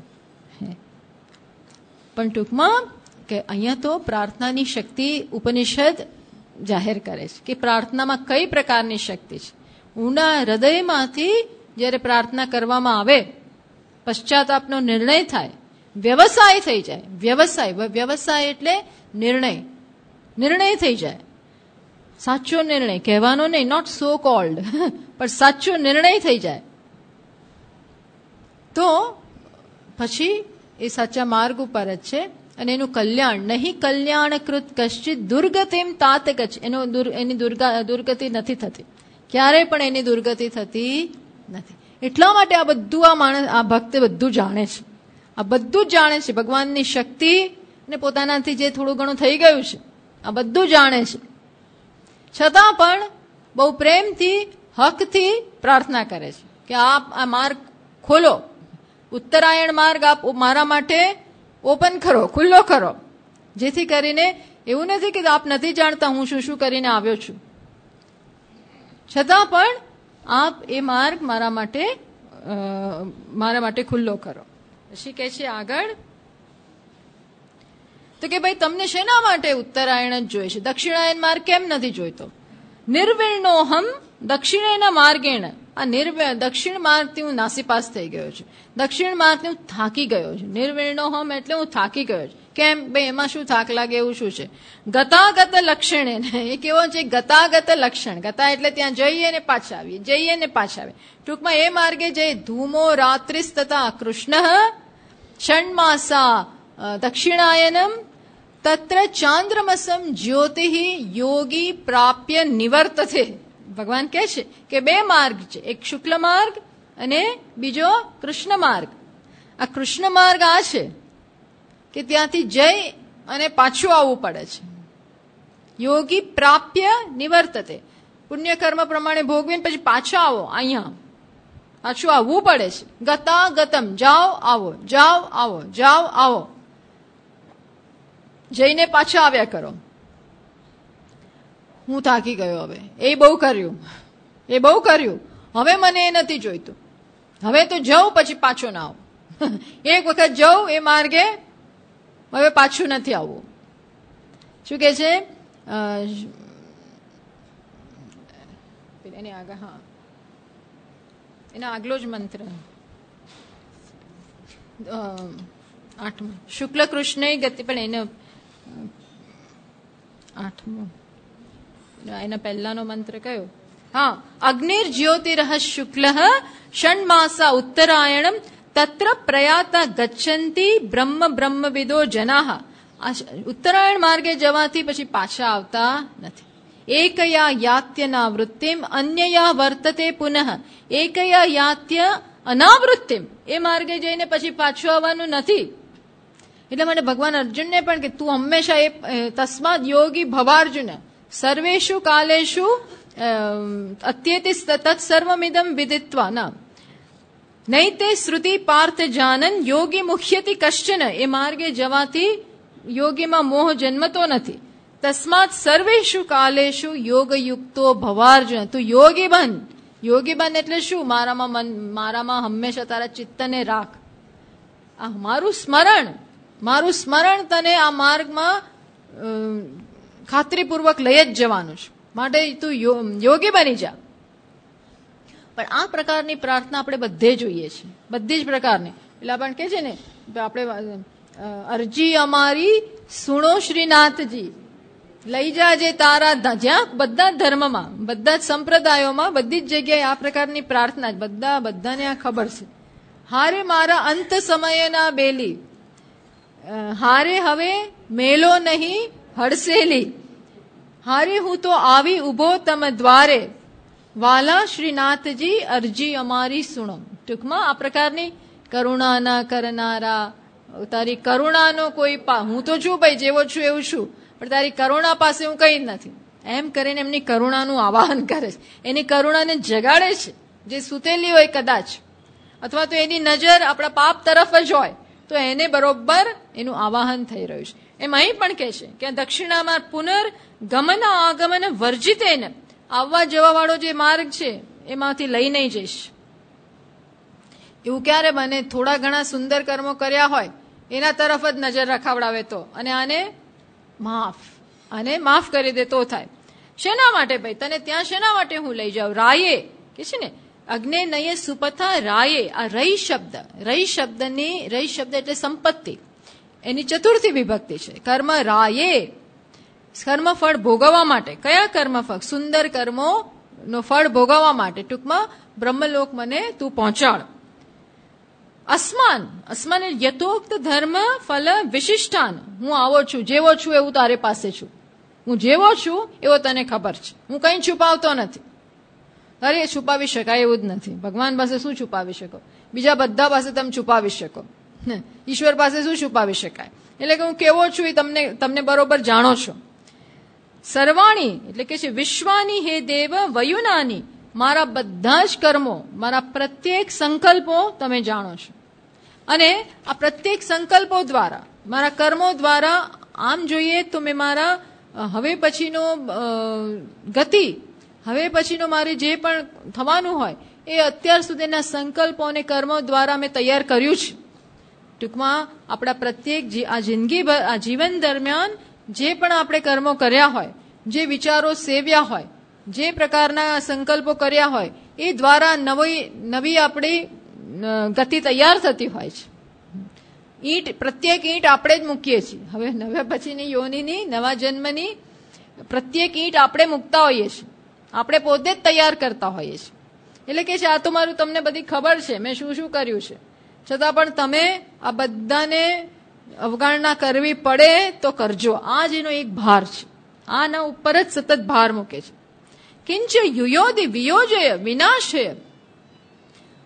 પણ ટૂંકમાં કે અહીંયા તો પ્રાર્થનાની શક્તિ ઉપનિષદ જાહેર કરે છે કે પ્રાર્થનામાં કઈ પ્રકારની શક્તિ છે? ઊંડા હૃદયમાંથી જ્યારે પ્રાર્થના કરવામાં આવે, પશ્ચાતાપનો નિર્ણય થાય, વ્યવસાય થઈ જાય. વ્યવસાય વ્યવસાય એટલે નિર્ણય. નિર્ણય થઈ જાય. સાચો નિર્ણય. કહેવાનો નહીં નોટ સો કોલ્ડ પણ સાચો નિર્ણય થઈ જાય. તો પછી એ સાચા માર્ગ ઉપર જ છે અને એનું કલ્યાણ. નહીં કલ્યાણકૃત કશ્ચિત દુર્ગતિમ તાતક જ. એનો એની દુર્ગા, દુર્ગતિ નથી થતી. ક્યારેય પણ એની દુર્ગતિ થતી નથી. એટલા માટે આ બધું આ માણસ, આ ભક્ત બધું જાણે છે. આ બધું જ જાણે છે. ભગવાનની શક્તિ ને પોતાનાથી જે થોડું ઘણું થઈ ગયું છે, આ બધું જાણે છે. છતાં પણ બહુ પ્રેમથી, હકથી પ્રાર્થના કરે છે કે આપ આ માર્ગ ખોલો. ઉત્તરાયણ માર્ગ આપ મારા માટે ઓપન કરો, ખુલ્લો કરો. જેથી કરીને એવું નથી કે આપ નથી જાણતા હું શું શું કરીને આવ્યો છું. છતાં પણ આપ એ માર્ગ મારા માટે મારા માટે ખુલ્લો કરો. પછી કહે છે આગળ તો કે ભાઈ, તમને શેના માટે ઉત્તરાયણ જ જોઈએ છે? દક્ષિણાયન માર્ગ કેમ નથી જોઈતો? નિર્વિણોહમ દક્ષિણેના માર્ગેણ. આ નિર્વ, દક્ષિણ માર્ગથી હું નાસીપાસ થઈ ગયો છું. દક્ષિણ માર્ગથી હું થાકી ગયો છું. નિર્વિણોહમ એટલે હું થાકી ગયો છું. કેમ? ભાઈ એમાં શું થાક લાગે એવું શું છે? ગતાગત લક્ષણે એ કેવો છે? ગતાગત લક્ષણ. ગતા એટલે ત્યાં જઈએ ને પાછા આવીએ. જઈએ ને પાછા આવીએ. ટૂંકમાં એ માર્ગે જઈ ધૂમો રાત્રિસ તથા કૃષ્ણ, ષણમાસા દક્ષિણાયનમ તત્ર ચાંદ્રમસમ જ્યોતિ યોગી પ્રાપ્ય નિવર્તતે ભગવાન કહે છે કે બે માર્ગ છે એક શુક્લ માર્ગ અને બીજો કૃષ્ણ માર્ગ આ કૃષ્ણ માર્ગ આ છે કે ત્યાંથી જઈ અને પાછું આવવું પડે છે યોગી પ્રાપ્ય નિવર્તતે પુણ્ય કર્મ પ્રમાણે ભોગવીને પછી પાછા આવો અહીંયા પાછું આવવું પડે છે ગતા ગતમ જાઓ આવો જાઓ આવો જાઓ આવો જઈને પાછા આવ્યા કરો. હું થાકી ગયો હવે. એ બહુ કર્યું. એ બહુ કર્યું. હવે મને એ નથી જોઈતું. હવે તો જઉં પછી પાછો ના આવું. (laughs) એક વખત જઉં એ માર્ગે, હવે પાછું નથી આવવું. શું કે છે? એની આગળ, હા. એના આગલો જ મંત્ર. આઠમો. શુક્લ કૃષ્ણ ગતિ, પણ એને આઠમો. એના પહેલાનો મંત્ર કયો? હા અગ્નિર જ્યોતિર શુક્લ ષણમાસા ઉત્તરાયણમ તત્ર પ્રયાતા ગચ્છંતી બ્રહ્મ બ્રહ્મવિદો જનાહ ઉત્તરાયણ માર્ગે જવાથી પછી પાછા આવતા નથી. એકયા યાત્યના વૃત્તિમ, અન્યયા વર્તતે પુનઃ. એકયા યાત્ય અનાવૃત્તિમ. એ માર્ગે જઈને પછી પાછું આવવાનું નથી. એટલે માટે ભગવાન અર્જુનને પણ કે તું હંમેશા એ તસ્માદ યોગી ભવાર્જુન. સર્વેશુ કાલેશુ અત્યેતિ તત્સર્વમિદમ વિદિત્વા ના નૈતે શ્રુતિ પાર્થ જાનન, યોગી મુખ્યથી કશ્ચન. એ માર્ગે જવાથી યોગીમાં મોહ જન્મતો નથી. તસ્માત સર્વેશુ કાલેશુ યોગયુક્તો ભવાર્જુન. તું યોગી બન. યોગી બન એટલે શું? મારામાં મન, મારામાં હંમેશા તારા ચિત્તને રાખ. આ મારું સ્મરણ. મારું સ્મરણ તને આ માર્ગમાં ખાતરીપૂર્વક લઈ જ જવાનું છે. માટે તું યોગી બની જા. પણ આ પ્રકારની પ્રાર્થના આપણે બધે જોઈએ છીએ. બધી જ પ્રકારની. એટલે પણ કે છે ને આપણે અરજી અમારી સુણો શ્રીનાથજી લઈ જાજે તારા જ્યાં બધા ધર્મમાં, બધા જ સંપ્રદાયોમાં, બધી જ જગ્યાએ આ પ્રકારની પ્રાર્થના બધા, બધાને આ ખબર છે. હારે મારા અંત સમયના બેલી. હારે હવે મેલો નહીં, હડસેલી. હારે હું તો આવી ઊભો તમ દ્વારે. વાલા શ્રીનાથજી, અરજી અમારી સુણો. ટૂંકમાં આ પ્રકારની કરુણાના કરનારા, તારી કરુણાનો કોઈ પા, હું તો છું ભાઈ, જેવો છું એવું છું, પણ તારી કરુણા પાસે હું કંઈ જ નથી. એમ કરીને એમની કરુણાનું આવાહન કરે છે. એની કરુણાને જગાડે છે. જે સૂતેલી હોય કદાચ. અથવા તો એની નજર આપણા પાપ તરફ જ હોય. તો એને બરોબર એનું આવાહન થઈ રહ્યું છે. એમ અહીં પણ કહે છે કે દક્ષિણામાં પુનર્ગમન આગમન વર્જિત એને આવવા જવા વાળો જે માર્ગ છે, એમાંથી લઈ નહીં જઈશ. એવું ક્યારે બને? થોડા ઘણા સુંદર કર્મો કર્યા હોય, એના તરફ જ નજર રખાવડાવે તો. અને આને માફ અને માફ કરી દે તો થાય. શેના માટે ભાઈ? તને ત્યાં શેના માટે હું લઈ જાઉં? રાયે, કે છે ને? અગ્ને નયે સુપથા રાયે આ રઈ શબ્દ રઈ શબ્દની રઈ શબ્દ એટલે સંપત્તિ એની ચતુર્થી વિભક્તિ છે કર્મ રાયે કર્મફળ ભોગવવા માટે કયા કર્મફળ સુંદર કર્મો નો ફળ ભોગવવા માટે ટૂંકમાં બ્રહ્મલોક મને તું પહોંચાડ અસ્માન અસ્માન યથોક્ત ધર્મ ફલ વિશિષ્ટાન હું આવો છું જેવો છું એવું તારે પાસે છું હું જેવો છું એવો તને ખબર છે હું કંઈ છુપાવતો નથી અરે, છુપાવી શકાય એવું જ નથી. ભગવાન પાસે શું છુપાવી શકો? બીજા બધા પાસે તમે છુપાવી શકો. ઈશ્વર પાસે શું છુપાવી શકાય? એટલે કે હું કેવો છું એ તમને તમને બરોબર જાણો છો. સર્વાણી, એટલે કે છે વિશ્વાની, હે દેવ, વયુનાની, મારા બધા જ કર્મો, મારા પ્રત્યેક સંકલ્પો તમે જાણો છો. અને આ પ્રત્યેક સંકલ્પો દ્વારા, મારા કર્મો દ્વારા આમ જોઈએ તો મેં મારા હવે પછીનો ગતિ હવે પછીનો મારે જે પણ થવાનું હોય, એ અત્યાર સુધીના સંકલ્પો અને કર્મો દ્વારા મેં તૈયાર કર્યું છે. ટૂંકમાં આપણા પ્રત્યેક આ જિંદગી આ જીવન દરમિયાન જે પણ આપણે કર્મો કર્યા હોય, જે વિચારો સેવ્યા હોય, જે પ્રકારના સંકલ્પો કર્યા હોય, એ દ્વારા નવી નવી આપણી ગતિ તૈયાર થતી હોય છે. ઈંટ, પ્રત્યેક ઈંટ આપણે જ મૂકીએ છીએ. હવે નવા પછીની યોનિની, નવા જન્મની પ્રત્યેક ઈંટ આપણે મૂકતા હોઈએ છીએ. આપણે પોતે જ તૈયાર કરતા હોઈએ છીએ. એટલે કે છે, આ તો મારું તમને બધી ખબર છે, મેં શું શું કર્યું છે. છતાં પણ તમે આ બધાને અવગણના કરવી પડે તો કરજો. આ જ એનો એક ભાર છે. આના ઉપર જ સતત ભાર મૂકે છે. કિંચ યુયોધિ વિયોજય વિનાશય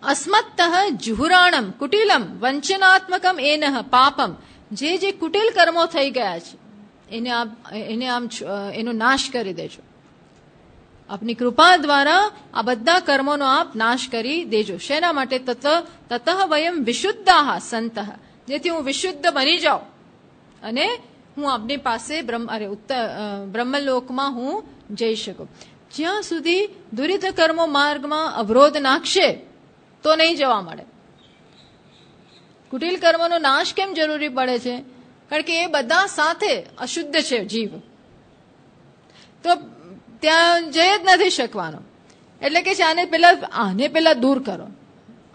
અસ્મત્ત જુહુરાણમ કુટિલમ વંચનાત્મકમ એનહ પાપમ. જે જે કુટિલ કર્મો થઈ ગયા છે, એને આપ એને આમ એનો નાશ કરી દેજો. આપની કૃપા દ્વારા આ બધા કર્મોનો આપ નાશ કરી દેજો. શેના માટે તત તતઃ વયમ વિશુદ્ધા સંત. જેથી હું વિશુદ્ધ બની જાઉં. અને હું આપની પાસે બ્રહ્મ, અરે ઉત્તર બ્રહ્મલોકમાં હું જઈ શકું. જ્યાં સુધી દુરિત કર્મો માર્ગમાં અવરોધ નાખશે, તો નહીં જવા મળે. કુટિલ કર્મનો નાશ કેમ જરૂરી પડે છે? કારણ કે એ બધા સાથે અશુદ્ધ છે જીવ. તો ત્યાં જઈ જ નથી શકવાનો. એટલે કે છે, આને પેલા આને પેલા દૂર કરો.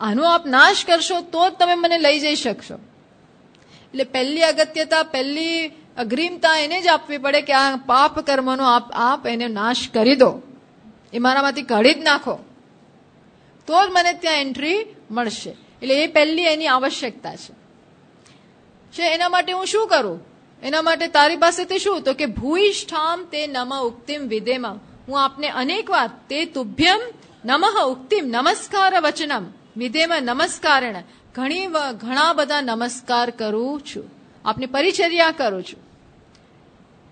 આનો આપ નાશ કરશો તો જ તમે મને લઈ જઈ શકશો. એટલે પહેલી અગત્યતા, પહેલી અગ્રીમતા એને જ આપવી પડે કે આ પાપ કર્મનો આપ આપ એને નાશ કરી દો. એ મારામાંથી કાઢી જ નાખો. તો જ મને ત્યાં એન્ટ્રી મળશે. એટલે એ પહેલી એની આવશ્યકતા છે, એના માટે હું શું કરું? એના માટે તારી પાસેથી શું? તો કે ભૂઈષ્ઠામ તે નમ ઉક્તિમ વિદેમાં હું આપને અનેક વાર તે તુભ્યમ નમઃ ઉક્તિમ નમસ્કાર વચનમ. વિધેમાં નમસ્કારણ. ઘણી ઘણા બધા નમસ્કાર કરું છું. આપની પરિચર્યા કરું છું.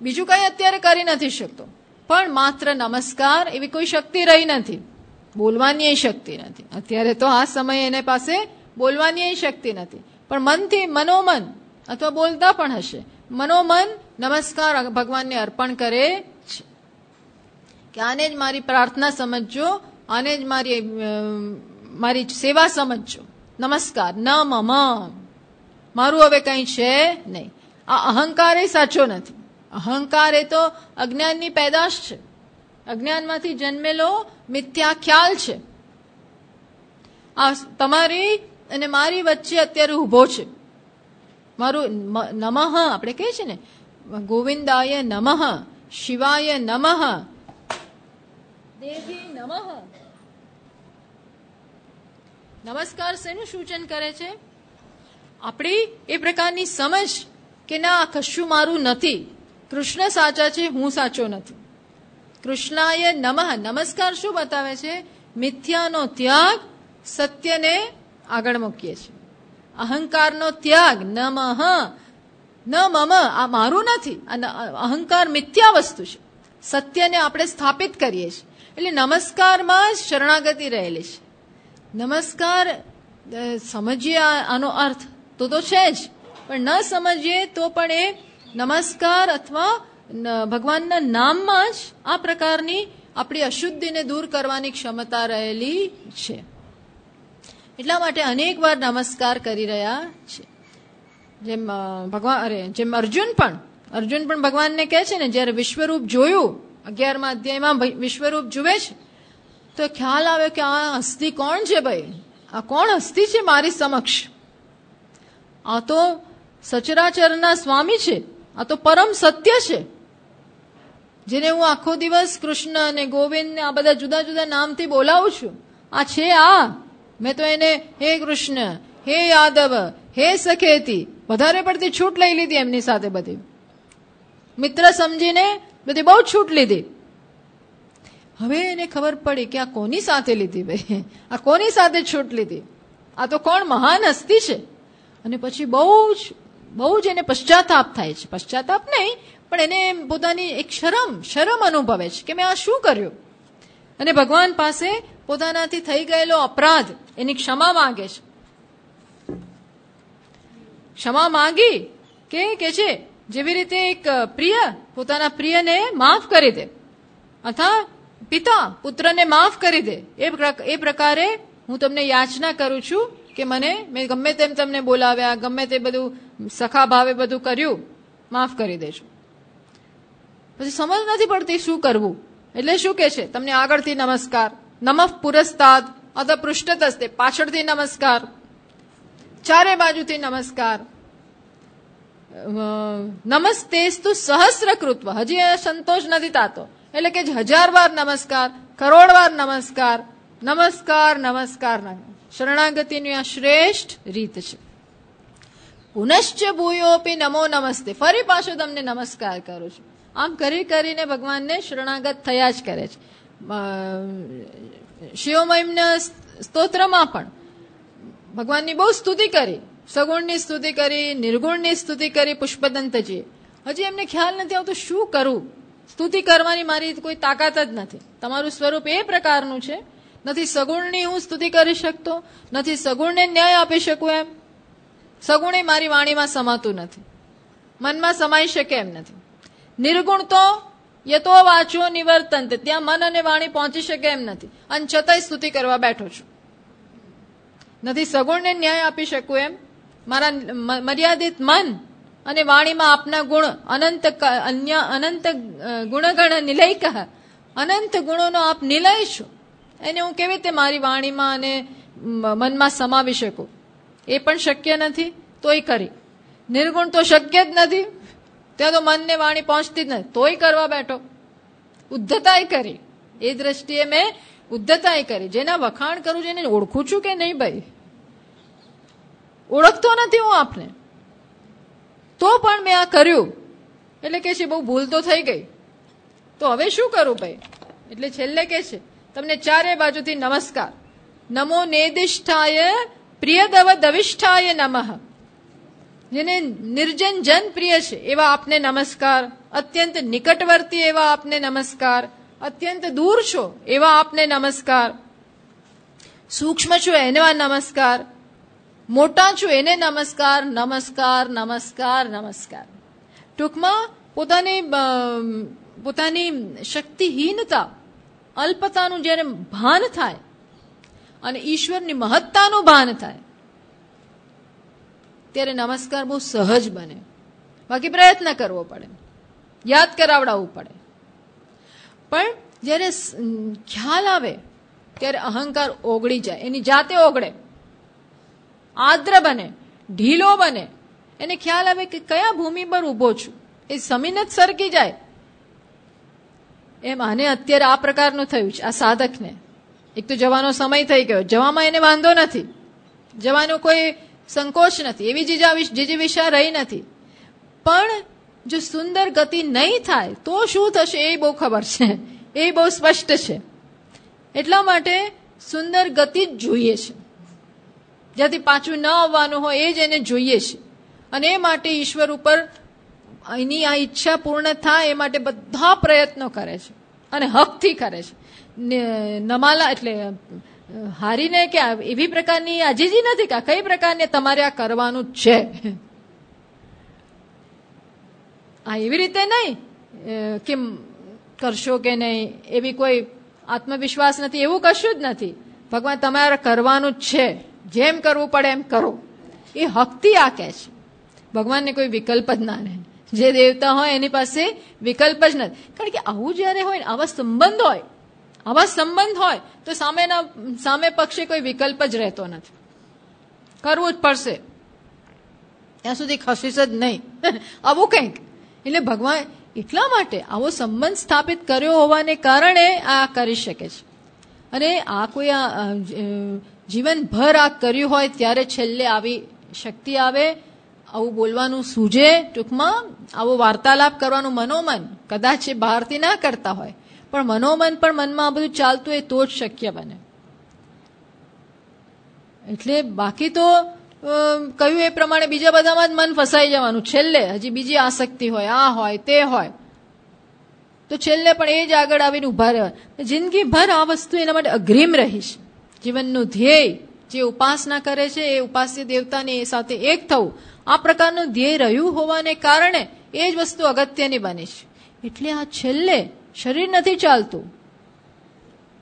બીજું કંઈ અત્યારે કરી નથી શકતો. પણ માત્ર નમસ્કાર એવી કોઈ શક્તિ રહી નથી. બોલવાની શક્તિ નથી. અત્યારે તો આ સમયે એને પાસે બોલવાની શક્તિ નથી. પણ મનથી મનોમન અથવા બોલતા પણ હશે. મનોમન, નમસ્કાર, ભગવાનને અર્પણ કરે છે. કે આને જ મારી પ્રાર્થના સમજજો, આને જ મારી મારી સેવા સમજજો. નમસ્કાર, ન મમ. મારું હવે કંઈ છે નહીં. આ અહંકાર એ સાચો નથી. અહંકાર એ તો અજ્ઞાનની પેદાશ છે. અજ્ઞાનમાંથી જન્મેલો મિથ્યા ખ્યાલ છે. આ તમારી અને મારી વચ્ચે અત્યારે ઊભો છે. મારું નમઃ, આપણે કહીએ છીએ ને, ગોવિંદાય નમઃ, શિવાય નમઃ. દેવી નમઃ. નમસ્કાર શેનું સૂચન કરે છે? આપણી એ પ્રકારની સમજ કે ના, કશું મારું નથી. કૃષ્ણ સાચા છે, હું સાચો નથી. કૃષ્ણાય નમઃ. નમસ્કાર શું બતાવે છે? મિથ્યાનો ત્યાગ સત્યને આગળ મૂકીએ છીએ. અહંકારનો ત્યાગ, ન મહ, ન મમ, આ મારું નથી. અહંકાર મિથ્યા વસ્તુ છે. સત્યને આપણે સ્થાપિત કરીએ છીએ. એટલે નમસ્કારમાં જ શરણાગતિ રહેલી છે. નમસ્કાર સમજીએ આનો અર્થ તો તો છે જ. પણ ન સમજીએ તો પણ એ નમસ્કાર અથવા ભગવાનના નામમાં જ આ પ્રકારની આપણી અશુદ્ધિને દૂર કરવાની ક્ષમતા રહેલી છે. એટલા માટે અનેક વાર નમસ્કાર કરી રહ્યા છે. જેમ ભગવાન, અરે, જેમ અર્જુન પણ અર્જુન પણ ભગવાનને કહે છે ને, જ્યારે વિશ્વરૂપ જોયું, અગિયારમા અધ્યાયમાં વિશ્વરૂપ જુએ છે, તો ખ્યાલ આવ્યો કે આ હસ્તી કોણ છે ભાઈ? આ કોણ હસ્તી છે મારી સમક્ષ? આ તો સચરાચરના સ્વામી છે, આ તો પરમ સત્ય છે. જેને હું આખો દિવસ કૃષ્ણ અને ગોવિંદ ને આ બધા જુદા જુદા નામથી બોલાવું છું. આ છે આ. મેં તો એને, હે કૃષ્ણ, હે યાદવ, હે સખેતી. વધારે પડતી છૂટ લઈ લીધી એમની સાથે બધી. મિત્ર સમજીને બધી બહુ છૂટ લીધી. હવે એને ખબર પડી કે આ કોની સાથે લીધી ભાઈ? આ કોની સાથે છૂટ લીધી? આ તો કોણ મહાન હસ્તી છે? અને પછી બહુ જ બહુ જ એને પશ્ચાતાપ થાય છે. પશ્ચાતાપ નહીં, પણ એને પોતાની એક શરમ શરમ અનુભવે છે કે મેં આ શું કર્યું? અને ભગવાન પાસે પોતાનાથી થઈ ગયેલો અપરાધ એની ક્ષમા માંગે છે. ક્ષમા માંગી કે કે છે, જેવી રીતે એક પ્રિય પોતાના પ્રિયને માફ કરી દે, અથવા પિતા પુત્રને માફ કરી દે, એ પ્રક- એ પ્રકારે હું તમને યાચના કરું છું કે મને, મેં ગમે તેમ તમને બોલાવ્યા, ગમે તે બધું સખા ભાવે બધું કર્યું, માફ કરી દેજો. પછી સમજ નથી પડતી શું કરવું. એટલે શું કે છે? તમને આગળથી નમસ્કાર. નમઃ પુરસ્તાદ અથવા પૃષ્ઠતસ્તે પાછળથી નમસ્કાર. ચારે બાજુથી નમસ્કાર. નમસ્તે નમસ્તેસ્તુ સહસ્ર કૃત્વ હજી સંતોષ નથી થતો. એટલે કે હજાર વાર નમસ્કાર, કરોડ વાર નમસ્કાર નમસ્કાર નમસ્કાર. નમઃ. શરણાગતિની આ શ્રેષ્ઠ રીત છે. પુનશ્ચ ભૂયોપી નમો નમસ્તે. ફરી પાછો તમને નમસ્કાર કરું છું. આમ કરી કરીને ભગવાનને શરણાગત થયા જ કરે છે. અ, સ્તોત્રમાં પણ ભગવાનની બહુ સ્તુતિ કરી સગુણની સ્તુતિ કરી નિર્ગુણની સ્તુતિ કરી પુષ્પદંતજીએ હજી એમને ખ્યાલ નથી આવતો શું કરું? સ્તુતિ કરવાની મારી કોઈ તાકાત જ નથી. તમારું સ્વરૂપ એ પ્રકારનું છે. નથી સગુણની હું સ્તુતિ કરી શકતો નથી સગુણને ન્યાય આપી શકું એમ. સગુણ મારી વાણીમાં સમાતું નથી. મનમાં સમાઈ શકે એમ નથી. નિર્ગુણ તો યતો વાંચો નિવર્તન ત્યાં મન અને વાણી પહોંચી શકે એમ નથી. અને છતાંય સ્તુતિ કરવા બેઠો છું. નથી સગુણને ન્યાય આપી શકું એમ? મારા મર્યાદિત મન અને વાણીમાં આપના ગુણ અનંત અન્ય અનંત ગુણગણ નિલય અનંત ગુણોનો આપ નિલય છો. એને હું કેવી રીતે મારી વાણીમાં અને મનમાં સમાવી શકું? એ પણ શક્ય નથી, તોય કરી. નિર્ગુણ તો શક્ય જ નથી. ત્યાં તો મનને વાણી પહોંચતી જ નથી. તોય કરવા બેઠો. ઉદ્ધતાય કરી. એ દ્રષ્ટિએ મેં ઉદ્ધતાય કરી. જેના વખાણ કરું છું, એને ઓળખું છું કે નહીં ભાઈ? ઓળખતો નથી હું આપને. તો પણ મેં આ કર્યું. એટલે કે છે, બહુ ભૂલ તો થઈ ગઈ. તો હવે શું કરું ભાઈ? એટલે છેલ્લે કે છે, તમને ચારે બાજુથી નમસ્કાર. નમો નેદિષ્ઠાય પ્રિયદવ દવિષ્ઠાય નમઃ. જેને નિર્જન જન પ્રિય છે, એવા આપને નમસ્કાર. અત્યંત નિકટવર્તી એવા આપને નમસ્કાર. અત્યંત દૂર છો, એવા આપને નમસ્કાર. સૂક્ષ્મ છો, એના નમસ્કાર. મોટા છું, એને નમસ્કાર. નમસ્કાર નમસ્કાર નમસ્કાર. ટૂંકમાં પોતાની પોતાની શક્તિહીનતા અલ્પતાનું જ્યારે ભાન થાય, અને ઈશ્વરની મહત્તાનું ભાન થાય ત્યારે નમસ્કાર બહુ સહજ બને. બાકી પ્રયત્ન કરવો પડે. યાદ કરાવડાવવું પડે. પણ જ્યારે ખ્યાલ આવે, ત્યારે અહંકાર ઓગળી જાય. એની જાતે ઓગળે. આદ્ર બને, ઢીલો બને. એને ખ્યાલ આવે કે કયા ભૂમિ પર ઊભો છું. એ સમીન જ સરકી જાય. એમ આને અત્યારે આ પ્રકારનું થયું છે, આ સાધકને. એક તો જવાનો સમય થઈ ગયો. જવામાં એને વાંધો નથી. જવાનો કોઈ સંકોચ નથી. એવી જીજા જીજીવિષા રહી નથી. પણ જો સુંદર ગતિ નહીં થાય, તો શું થશે એ બહુ ખબર છે. એ બહુ સ્પષ્ટ છે. એટલા માટે સુંદર ગતિ જ જોઈએ છે. જ્યાંથી પાછું ન આવવાનું હોય એ જ એને જોઈએ છે. અને એ માટે ઈશ્વર ઉપર એની આ ઈચ્છા પૂર્ણ થાય, એ માટે બધા પ્રયત્નો કરે છે. અને હકથી કરે છે. નમાલા એટલે હારીને કે એવી પ્રકારની આજીજી નથી કે કઈ પ્રકારને તમારે આ કરવાનું છે? આ એવી રીતે નહીં કેમ કરશો કે નહીં, એવી કોઈ આત્મવિશ્વાસ નથી, એવું કશું જ નથી. ભગવાન, તમારે કરવાનું છે. જેમ કરવું પડે એમ કરો. એ હકતી આ કહે છે. ભગવાનને કોઈ વિકલ્પ જ ના રહે. જે દેવતા હોય એની પાસે વિકલ્પ જ નથી. કારણ કે આવું જ્યારે હોય આવા સંબંધ હોય આવા સંબંધ હોય તો સામેના, સામે પક્ષે કોઈ વિકલ્પ જ રહેતો નથી. કરવું જ પડશે. ત્યાં સુધી ખસીશ જ નહીં. (laughs) આવું કંઈક. એટલે ભગવાન એટલા માટે આવો સંબંધ સ્થાપિત કર્યો હોવાને કારણે આ કરી શકે છે. અને આ કોઈ આ જીવનભર આ કર્યું હોય ત્યારે છેલ્લે આવી શક્તિ આવે, આવું બોલવાનું સૂજે, ટૂંકમાં આવો વાર્તાલાપ કરવાનું મનોમન કદાચ એ બહારથી ના કરતા હોય. પણ મનોમન પણ મનમાં આ બધું ચાલતું હોય તો જ શક્ય બને. એટલે બાકી તો કહ્યું એ પ્રમાણે બીજા બધામાં જ મન ફસાઈ જવાનું. છેલ્લે હજી બીજી આસક્તિ હોય, આ હોય, તે હોય. તો છેલ્લે પણ એ જ આગળ આવીને ઊભા રહેવાય જિંદગીભર આ વસ્તુ એના માટે અગ્રીમ રહીશ. જીવનનું ધ્યેય જે ઉપાસના કરે છે, એ ઉપાસ્ય દેવતાની સાથે એક થવું. આ પ્રકારનું ધ્યેય રહ્યું હોવાને કારણે એ જ વસ્તુ અગત્યની બની છે. એટલે આ છેલ્લે શરીર નથી ચાલતું.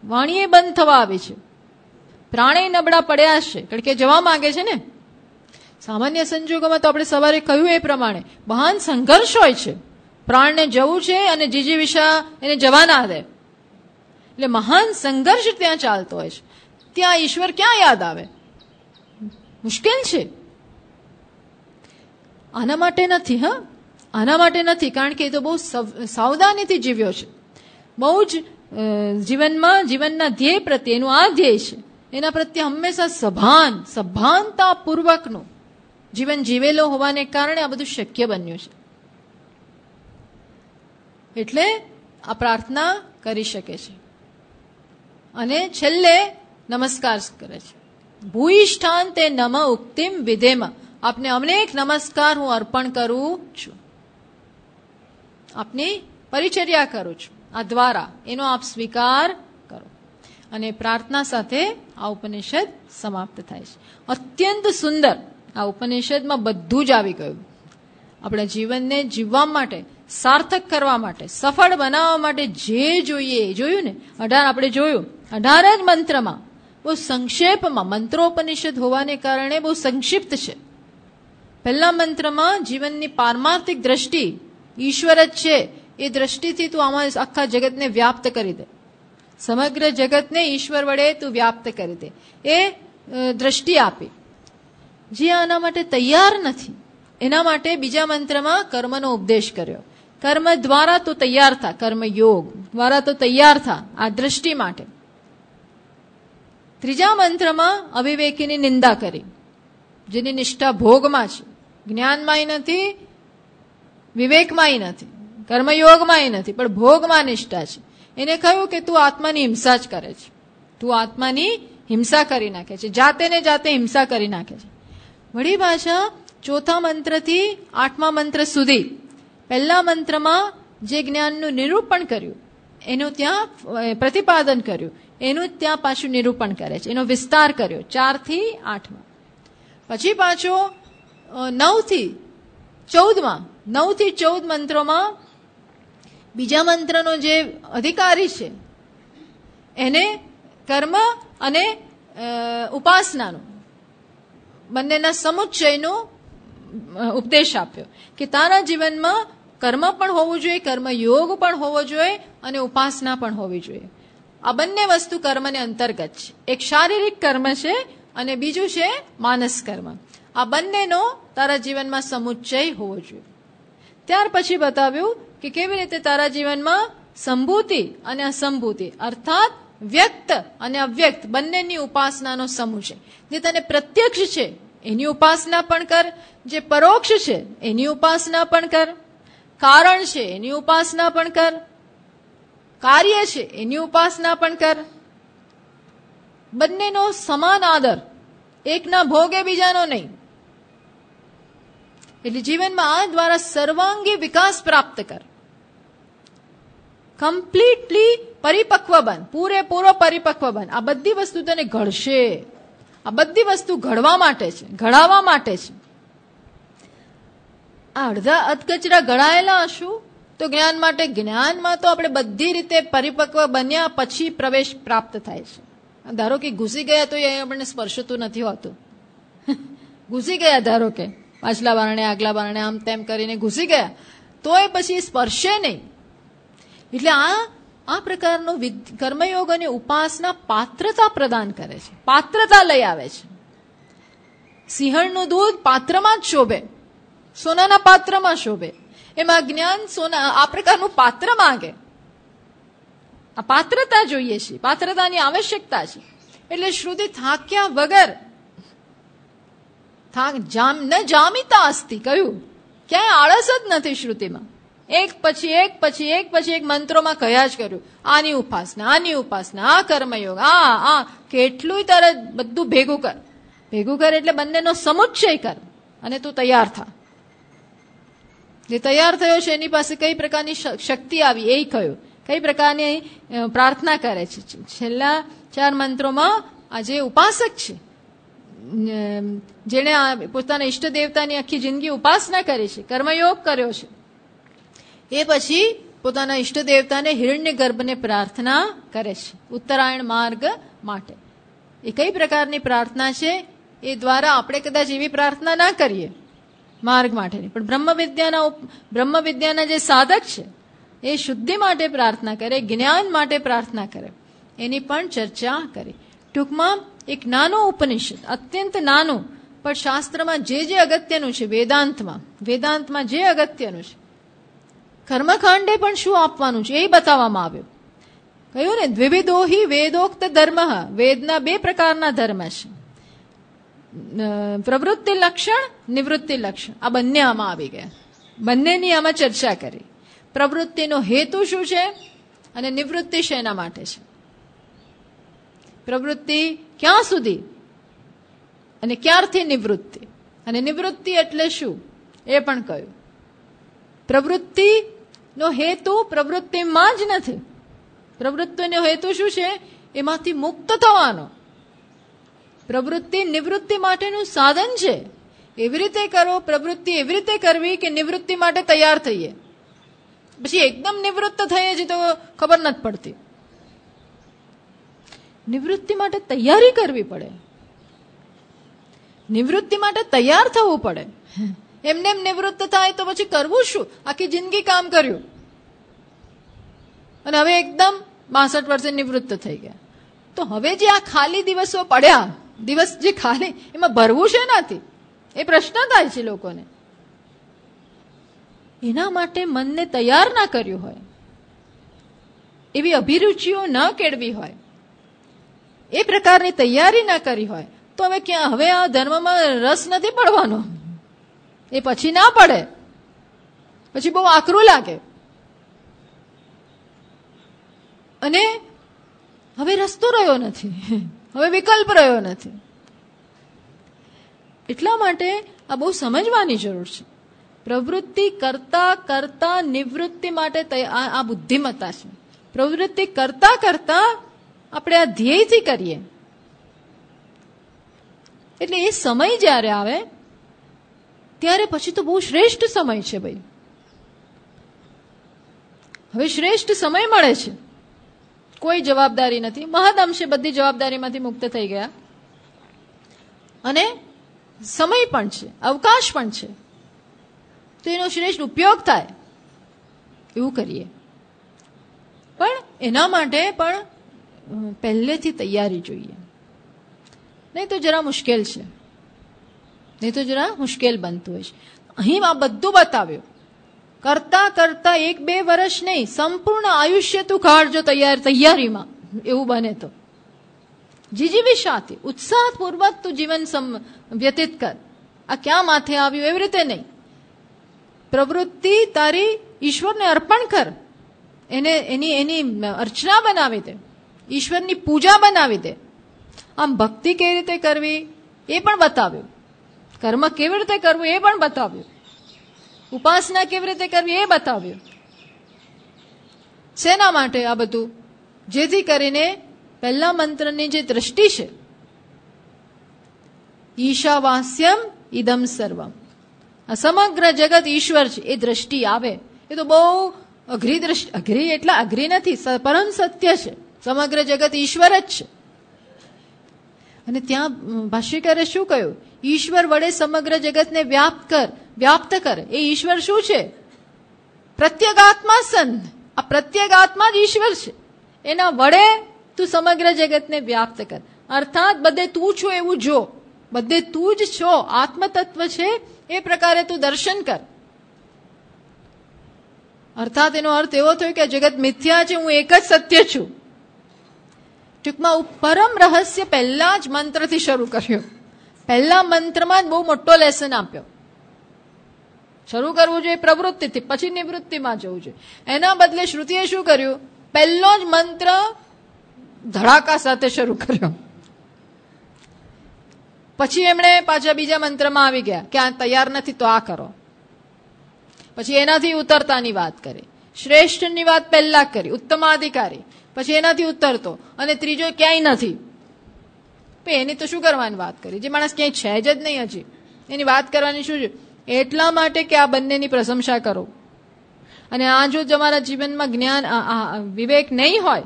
વાણીએ બંધ થવા આવી છે. પ્રાણે નબળા પડ્યા છે કારણ કે જવા માંગે છે ને? સામાન્ય સંજોગોમાં તો આપણે સવારે કહ્યું એ પ્રમાણે, મહાન સંઘર્ષ હોય છે. પ્રાણને જવું છે અને જીજી વિશા એને જવા ના દે એટલે મહાન સંઘર્ષ ત્યાં ચાલતો હોય છે. ત્યાં ઈશ્વર ક્યાં યાદ આવે? મુશ્કેલ છે. આના માટે નથી, હા? આના માટે નથી, કારણ કે એ તો બહુ સવ- સાવધાનીથી જીવ્યો છે. બહુ જ જીવનમાં, જીવનના ધ્યેય પ્રત્યે એનું આ ધ્યેય છે. એના પ્રત્યે હંમેશા સભાન સભાનતા પૂર્વકનું જીવન જીવેલો હોવાને કારણે આ બધું શક્ય બન્યું છે. એટલે આ પ્રાર્થના કરી શકે છે. અને છેલ્લે નમસ્કાર કરે છે. ભૂઈષ્ઠાન તે નમ ઉક્તિમ વિધેમાં. આપને અનેક નમસ્કાર હું અર્પણ કરું છું. આપની પરિચર્યા કરું છું. આ દ્વારા. એનો આપ સ્વીકાર કરો. અને પ્રાર્થના સાથે આ ઉપનિષદ સમાપ્ત થાય છે. અત્યંત સુંદર આ ઉપનિષદમાં બધું જ આવી ગયું. આપણા જીવનને જીવવા માટે, સાર્થક કરવા માટે, સફળ બનાવવા માટે જે જોઈએ જોયું ને, અઢાર આપણે જોયું, અઢાર જ મંત્રમાં. બહુ સંક્ષેપમાં, મંત્રોપનિષદ હોવાને કારણે બહુ સંક્ષિપ્ત છે. પહેલા મંત્રમાં જીવનની પારમાર્થિક દ્રષ્ટિ ઈશ્વર જ છે એ દ્રષ્ટિથી તું આમાં આખા જગતને વ્યાપ્ત કરી દે. સમગ્ર જગતને ઈશ્વર વડે તું વ્યાપ્ત કરી દે. એ દ્રષ્ટિ આપી. જે આના માટે તૈયાર નથી, એના માટે બીજા મંત્રમાં કર્મનો ઉપદેશ કર્યો. કર્મ દ્વારા તો તૈયાર થા, કર્મ યોગ દ્વારા તો તૈયાર થા, આ દ્રષ્ટિ માટે. ત્રીજા મંત્રમાં અવિવેકીની નિંદા કરી, જેની નિષ્ઠા ભોગમાં છે. જ્ઞાનમાંય નથી, વિવેકમાંય નથી. કર્મયોગમાંય નથી, પણ ભોગમાં નિષ્ઠા છે. એને કહ્યું કે તું આત્માની હિંસા જ કરે છે. તું આત્માની હિંસા કરી નાખે છે, જાતે ને જાતે હિંસા કરી નાખે છે. વળી ભાષા ચોથા મંત્રથી આઠમા મંત્ર સુધી, પહેલા મંત્રમાં જે જ્ઞાનનું નિરૂપણ કર્યું, એનું ત્યાં પ્રતિપાદન કર્યું, એનું ત્યાં પાછું નિરૂપણ કરે છે. એનો વિસ્તાર કર્યો, ચારથી આઠમાં. પછી પાછો નવથી ચૌદમાં, નવથી ચૌદ મંત્રોમાં બીજા મંત્રનો જે અધિકારી છે, એને કર્મ અને ઉપાસનાનું, બંનેના સમુચ્ચયનો ઉપદેશ આપ્યો કે તારા જીવનમાં કર્મ પણ હોવું જોઈએ કર્મ યોગ પણ હોવો જોઈએ અને ઉપાસના પણ હોવી જોઈએ. આ બંને વસ્તુ કર્મને અંતર્ગત છે. એક શારીરિક કર્મ છે અને બીજું છે માનસ કર્મ. આ બંનેનો તારા જીવનમાં સમુચ્ચય હોવો જોઈએ. ત્યાર પછી બતાવ્યું કે કેવી રીતે તારા જીવનમાં સંભૂતિ અને અસંભૂતિ, અર્થાત વ્યક્ત અને અવ્યક્ત બંનેની ઉપાસનાનો સમૂહ છે. જે તને પ્રત્યક્ષ છે, એની ઉપાસના પણ કર. જે પરોક્ષ છે, એની ઉપાસના પણ કર. કારણ છે, એની ઉપાસના પણ કર. કાર્ય છે, એની ઉપાસના પણ કર. બંનેનો સમાન આદર, એકના ભોગે બીજાનો નહીં. એટલે જીવનમાં આ દ્વારા સર્વાંગી વિકાસ પ્રાપ્ત કર. કમ્પ્લીટલી પરિપક્વ બન પૂરેપૂરો પરિપક્વ બન આ બધી વસ્તુ તને ઘડશે. આ બધી વસ્તુ ઘડવા માટે છે, ઘડાવવા માટે છે. આ અડધા અધકચરા ઘડાયેલા હશું, તો જ્ઞાન માટે, જ્ઞાનમાં તો આપણે બધી રીતે પરિપક્વ બન્યા પછી પ્રવેશ પ્રાપ્ત થાય છે. ધારો કે ઘૂસી ગયા તો એ આપણને સ્પર્શતું નથી હોતું. (laughs) ઘૂસી ગયા ધારો કે, પાછલા બારણે, આગલા બારણે આમ તેમ કરીને ઘૂસી ગયા તો એ પછી સ્પર્શે નહીં. એટલે આ આ પ્રકારનો કર્મયોગ અને ઉપાસના પાત્રતા પ્રદાન કરે છે. પાત્રતા લઈ આવે છે. સિંહણનું દૂધ પાત્રમાં જ શોભે. સોનાના પાત્રમાં શોભે. એમાં જ્ઞાન સોના, આ પ્રકારનું પાત્ર માંગે. આ પાત્રતા જોઈએ છે. પાત્રતાની આવશ્યકતા છે. એટલે શ્રુતિ થાક્યા વગર, થાક, જામ, ન જામિતા અસ્તી. કહ્યું, ક્યાંય આળસ જ નથી શ્રુતિમાં. એક પછી એક પછી એક પછી એક મંત્રોમાં કયા જ કર્યું? આની ઉપાસના આની ઉપાસના, આ કર્મયોગ, આ આ કેટલું તારે બધું ભેગું કર. ભેગું કર એટલે બંનેનો સમુચ્ચય કર અને તું તૈયાર થા. જે તૈયાર થયો છે એની પાસે કઈ પ્રકારની શક્તિ આવી એ કહ્યું. કઈ પ્રકારની પ્રાર્થના કરે છે? છેલ્લા ચાર મંત્રોમાં આ જે ઉપાસક છે જેણે પોતાના ઈષ્ટ દેવતાની આખી જિંદગી ઉપાસના કરી છે, કર્મયોગ કર્યો છે એ પછી પોતાના ઈષ્ટ દેવતાને હિરણ્ય ગર્ભને પ્રાર્થના કરે છે. ઉત્તરાયણ માર્ગ માટે. એ કઈ પ્રકારની પ્રાર્થના છે? એ દ્વારા આપણે કદાચ એવી પ્રાર્થના ના કરીએ માર્ગ માટેની. પણ બ્રહ્મ વિદ્યાના બ્રહ્મ વિદ્યાના જે સાધક છે, એ શુદ્ધિ માટે પ્રાર્થના કરે, જ્ઞાન માટે પ્રાર્થના કરે. એની પણ ચર્ચા કરી. ટૂંકમાં એક નાનો ઉપનિષદ, અત્યંત નાનું, પણ શાસ્ત્રમાં જે જે અગત્યનું છે, વેદાંતમાં વેદાંતમાં જે અગત્યનું છે કર્મકાંડે પણ શું આપવાનું છે એ બતાવવામાં આવ્યું. કહ્યું ને, દ્વિવિદોહી વેદોક્ત ધર્મ, વેદના બે પ્રકારના ધર્મ છે. પ્રવૃત્તિ લક્ષણ, નિવૃત્તિ લક્ષણ. આ બંને આમાં આવી ગયા. બંનેની આમાં ચર્ચા કરી. પ્રવૃત્તિનો હેતુ શું છે અને નિવૃત્તિ શેના માટે છે? પ્રવૃત્તિ ક્યાં સુધી? અને ક્યારથી નિવૃત્તિ? અને નિવૃત્તિ એટલે શું? એ પણ કહ્યું. પ્રવૃત્તિનો હેતુ પ્રવૃત્તિમાં જ નથી. પ્રવૃત્તિનો હેતુ શું છે? એમાંથી મુક્ત થવાનો. પ્રવૃત્તિ નિવૃત્તિ માટેનું સાધન છે. એવી રીતે કરો, પ્રવૃત્તિ એવી રીતે કરવી કે નિવૃત્તિ માટે તૈયાર થઈએ. પછી એકદમ નિવૃત્ત થઈએ છીએ તો ખબર નથી પડતી. નિવૃત્તિ માટે તૈયારી કરવી પડે. નિવૃત્તિ માટે તૈયાર થવું પડે. એમને એમ નિવૃત્ત થાય તો પછી કરવું શું? આખી જિંદગી કામ કર્યું. અને હવે એકદમ બાસઠ વર્ષે નિવૃત્ત થઈ ગયા. તો હવે જે આ ખાલી દિવસો પડ્યા, દિવસ જે ખાલી, એમાં ભરવું છે નથી એ પ્રશ્ન થાય છે લોકોને. એના માટે મનને તૈયાર ના કર્યું હોય. એવી અભિરુચિઓ ન કેળવી હોય. એ પ્રકારની તૈયારી ના કરી હોય. તો હવે ક્યાં? હવે આ ધર્મમાં રસ નથી પડવાનો. એ પછી ના પડે. પછી બહુ આકરું લાગે. અને હવે રસ્તો રહ્યો નથી. (laughs) હવે વિકલ્પ રહ્યો નથી. એટલા માટે આ બહુ સમજવાની જરૂર છે. પ્રવૃત્તિ કરતા કરતા નિવૃત્તિ માટે આ બુદ્ધિમત્તા છે. પ્રવૃત્તિ કરતા કરતા આપણે આ ધ્યેયથી કરીએ. એટલે એ સમય જ્યારે આવે ત્યારે પછી તો બહુ શ્રેષ્ઠ સમય છે ભાઈ. હવે શ્રેષ્ઠ સમય મળે છે. કોઈ જવાબદારી નથી. મહદઅંશે બધી જવાબદારીમાંથી મુક્ત થઈ ગયા. અને સમય પણ છે, અવકાશ પણ છે. તો એનો શ્રેષ્ઠ ઉપયોગ થાય. એવું કરીએ. પણ એના માટે પણ પહેલેથી તૈયારી જોઈએ. નહીં તો જરા મુશ્કેલ છે. નહીં તો જરા મુશ્કેલ બનતું હોય છે. અહીં આ બધું બતાવ્યું. કરતા કરતા એક બે વર્ષ નહીં, સંપૂર્ણ આયુષ્ય તું કાઢજો તૈયાર, તૈયારીમાં. એવું બને તો. જીજીવી સાથે ઉત્સાહપૂર્વક તું જીવન વ્યતીત કર. આ ક્યાં માથે આવ્યું? એવી રીતે નહીં. પ્રવૃત્તિ તારી ઈશ્વરને અર્પણ કર. એને, એની એની અર્ચના બનાવી દે. ઈશ્વરની પૂજા બનાવી દે. આમ ભક્તિ કેવી રીતે કરવી? એ પણ બતાવ્યું. કર્મ કેવી રીતે કરવું એ પણ બતાવ્યું. ઉપાસના કેવી રીતે કરવી એ બતાવ્યું. શેના માટે આ બધું? જેથી કરીને પહેલા મંત્રની જે દ્રષ્ટિ છે, ઈશાવાસ્યમ ઇદમ સર્વમ. આ સમગ્ર જગત ઈશ્વર છે, એ દ્રષ્ટિ આવે. એ તો બહુ અઘરી દ્રષ્ટિ, અઘરી એટલે અઘરી નથી પરમ સત્ય છે. સમગ્ર જગત ઈશ્વર જ છે. અને ત્યાં ભાષ્યકારે શું કહ્યું? ઈશ્વર વડે સમગ્ર જગતને વ્યાપ્ત કર વ્યાપ્ત કર. એ ઈશ્વર શું છે? પ્રત્યેગાત્મા સન આ પ્રત્યેગાત્મા જ ઈશ્વર છે. એના વડે તું સમગ્ર જગતને વ્યાપ્ત કર. અર્થાત બધે તું છો એવું જો. બધે તું જ છો. આત્મતત્વ છે. એ પ્રકારે તું દર્શન કર. અર્થાત એનો અર્થ એવો થયો કે જગત મિથ્યા છે, હું એક જ સત્ય છું. ટૂંકમાં પરમ રહસ્ય પહેલા જ મંત્રથી શરૂ કર્યો. પહેલા મંત્રમાં જ બહુ મોટો લેસન આપ્યો. શરૂ કરવું જોઈએ પ્રવૃત્તિથી, પછી નિવૃત્તિમાં જવું જોઈએ. એના બદલે શ્રુતિએ શું કર્યું? પહેલો જ મંત્ર ધડાકા સાથે શરૂ કર્યો. પછી એમણે પાછા બીજા મંત્રમાં આવી ગયા કે આ તૈયાર નથી તો આ કરો. પછી એનાથી ઉતરતાની વાત કરી. શ્રેષ્ઠની વાત પહેલા કરી, ઉત્તમાધિકારી. પછી એનાથી ઉતરતો અને ત્રીજો ક્યાંય નથી. એની તો શું કરવાની વાત કરી? જે માણસ ક્યાંય છે જ નહીં હજી. એની વાત કરવાની શું છે? એટલા માટે કે આ બંનેની પ્રશંસા કરો. અને આ જો તમારા જીવનમાં જ્ઞાન વિવેક નહીં હોય,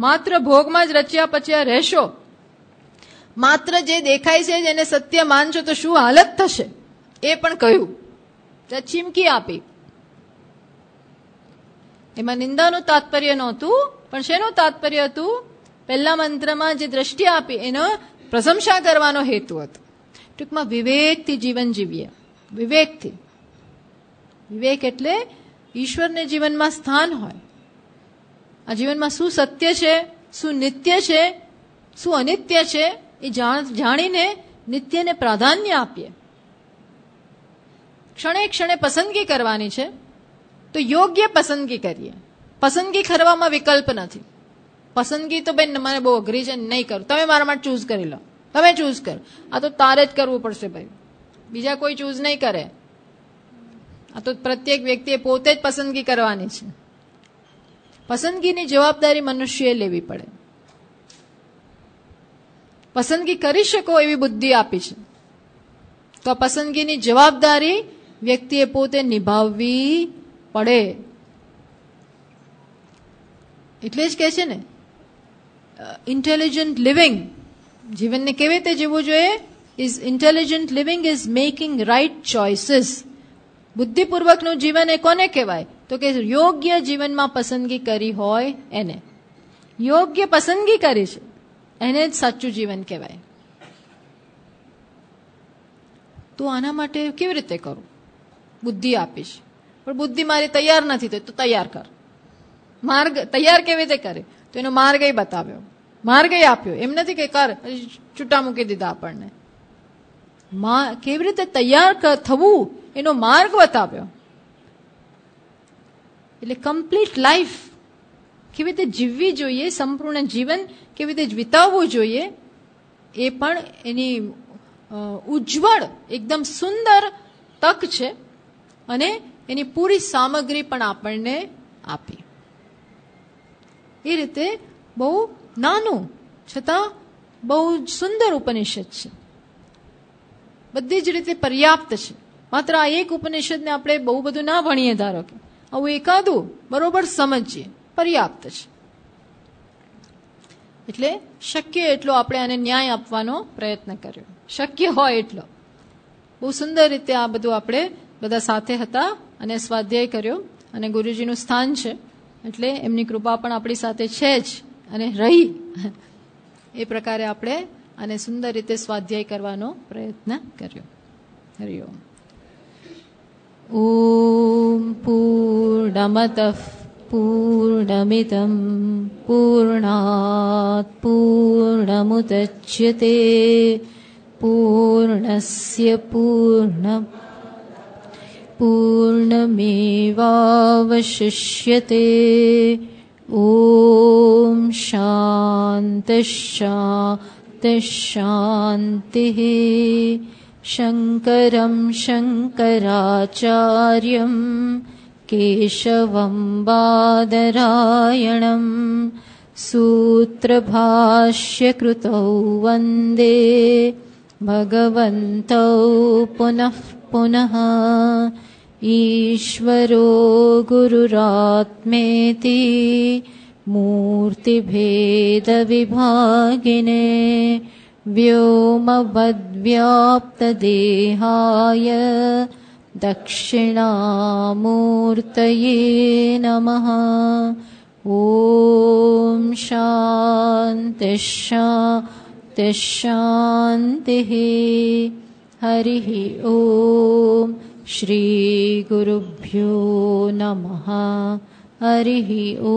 માત્ર ભોગમાં જ રચ્યા પચ્યા રહેશો. માત્ર જે દેખાય છે એને સત્ય માનશો તો શું હાલત થશે? એ પણ કહ્યું. ચીમકી આપી. એમાં નિંદાનું તાત્પર્ય નહોતું, પણ શેનું તાત્પર્ય હતું? પહેલા મંત્રમાં જે દ્રષ્ટિ આપી, એનો પ્રશંસા કરવાનો હેતુ હતો. ટૂંકમાં વિવેકથી જીવન જીવીએ. વિવેકથી. વિવેક એટલે ઈશ્વરને જીવનમાં સ્થાન હોય. આ જીવનમાં શું સત્ય છે, શું નિત્ય છે, શું અનિત્ય છે, એ જાણીને નિત્યને પ્રાધાન્ય આપીએ. ક્ષણે ક્ષણે પસંદગી કરવાની છે, તો યોગ્ય પસંદગી કરીએ. પસંદગી કરવામાં વિકલ્પ નથી. પસંદગી તો બેન મને બહુ અઘરી છે, નહીં કરું. તમે મારા માટે ચૂઝ કરી લો. તમે ચૂઝ કર. આ તો તારે જ કરવું પડશે ભાઈ. બીજા કોઈ ચૂઝ નહીં કરે. આ તો પ્રત્યેક વ્યક્તિએ પોતે જ પસંદગી કરવાની છે. પસંદગીની જવાબદારી મનુષ્યએ લેવી પડે. પસંદગી કરી શકો એવી બુદ્ધિ આપી છે. તો પસંદગીની જવાબદારી વ્યક્તિએ પોતે નિભાવવી પડે. એટલે જ કહે છે ને ઇન્ટેલિજન્ટ લિવિંગ જીવનને કેવી રીતે જીવવું જોઈએ? Is intelligent living is making right choices બુદ્ધિપૂર્વકનું જીવન એ કોને કહેવાય? તો કે યોગ્ય જીવનમાં પસંદગી કરી હોય એને. યોગ્ય પસંદગી કરી છે, એને જ સાચું જીવન કહેવાય. તો આના માટે કેવી રીતે કરું? બુદ્ધિ આપીશ. પણ બુદ્ધિ મારી તૈયાર નથી તો તૈયાર કર. માર્ગ તૈયાર કેવી રીતે કરે? એનો માર્ગ બતાવ્યો. માર્ગ આપ્યો. એમ નથી કે કર છૂટા મૂકી દીધા આપણને. કેવી રીતે તૈયાર થવું? એનો માર્ગ બતાવ્યો. એટલે કમ્પ્લીટ લાઈફ કેવી રીતે જીવવી જોઈએ, સંપૂર્ણ જીવન કેવી રીતે વિતાવવું જોઈએ, એ પણ એની ઉજ્જવળ, એકદમ સુંદર તક છે અને એની પૂરી સામગ્રી પણ આપણને આપી. એ રીતે બહુ નાનું છતાં બહુ જ સુંદર ઉપનિષદ છે. બધી જ રીતે પર્યાપ્ત છે. માત્ર આ એક ઉપનિષદને આપણે બહુ બધું ના ભણીએ ધારો કે. આવું એકાદું બરોબર સમજીએ, પર્યાપ્ત છે. એટલે શક્ય એટલો આપણે આને ન્યાય આપવાનો પ્રયત્ન કર્યો. શક્ય હોય એટલો. બહુ સુંદર રીતે આ બધું આપણે બધા સાથે હતા અને સ્વાધ્યાય કર્યો અને ગુરુજીનું સ્થાન છે. એટલે એમની કૃપા પણ આપણી સાથે છે જ અને રહી. એ પ્રકારે આપણે અને સુંદર રીતે સ્વાધ્યાય કરવાનો પ્રયત્ન કર્યો. હરિઓમ ઓમ. પૂર્ણમત પૂર્ણમિતમ પૂર્ણાત પૂર્ણમુદચ્યતે. પૂર્ણસ્ય પૂર્ણ पूर्णमेवावशिष्यते। ॐ शान्तशान्तशान्तिः। शङ्करं शङ्कराचार्यं केशवं बादरायणम् सूत्रभाष्यकृतौ वन्दे भगवन्तौ पुनः पुनः ईश्वरो गुरुरात्मेति मूर्तिभेदविभागिने व्योमवद्व्याप्तदेहाय दक्षिणामूर्तये नमः। ॐ शान्तिशान्तिशान्तिः हरिः ॐ श्रीगुरुभ्यो नमः हरिः ॐ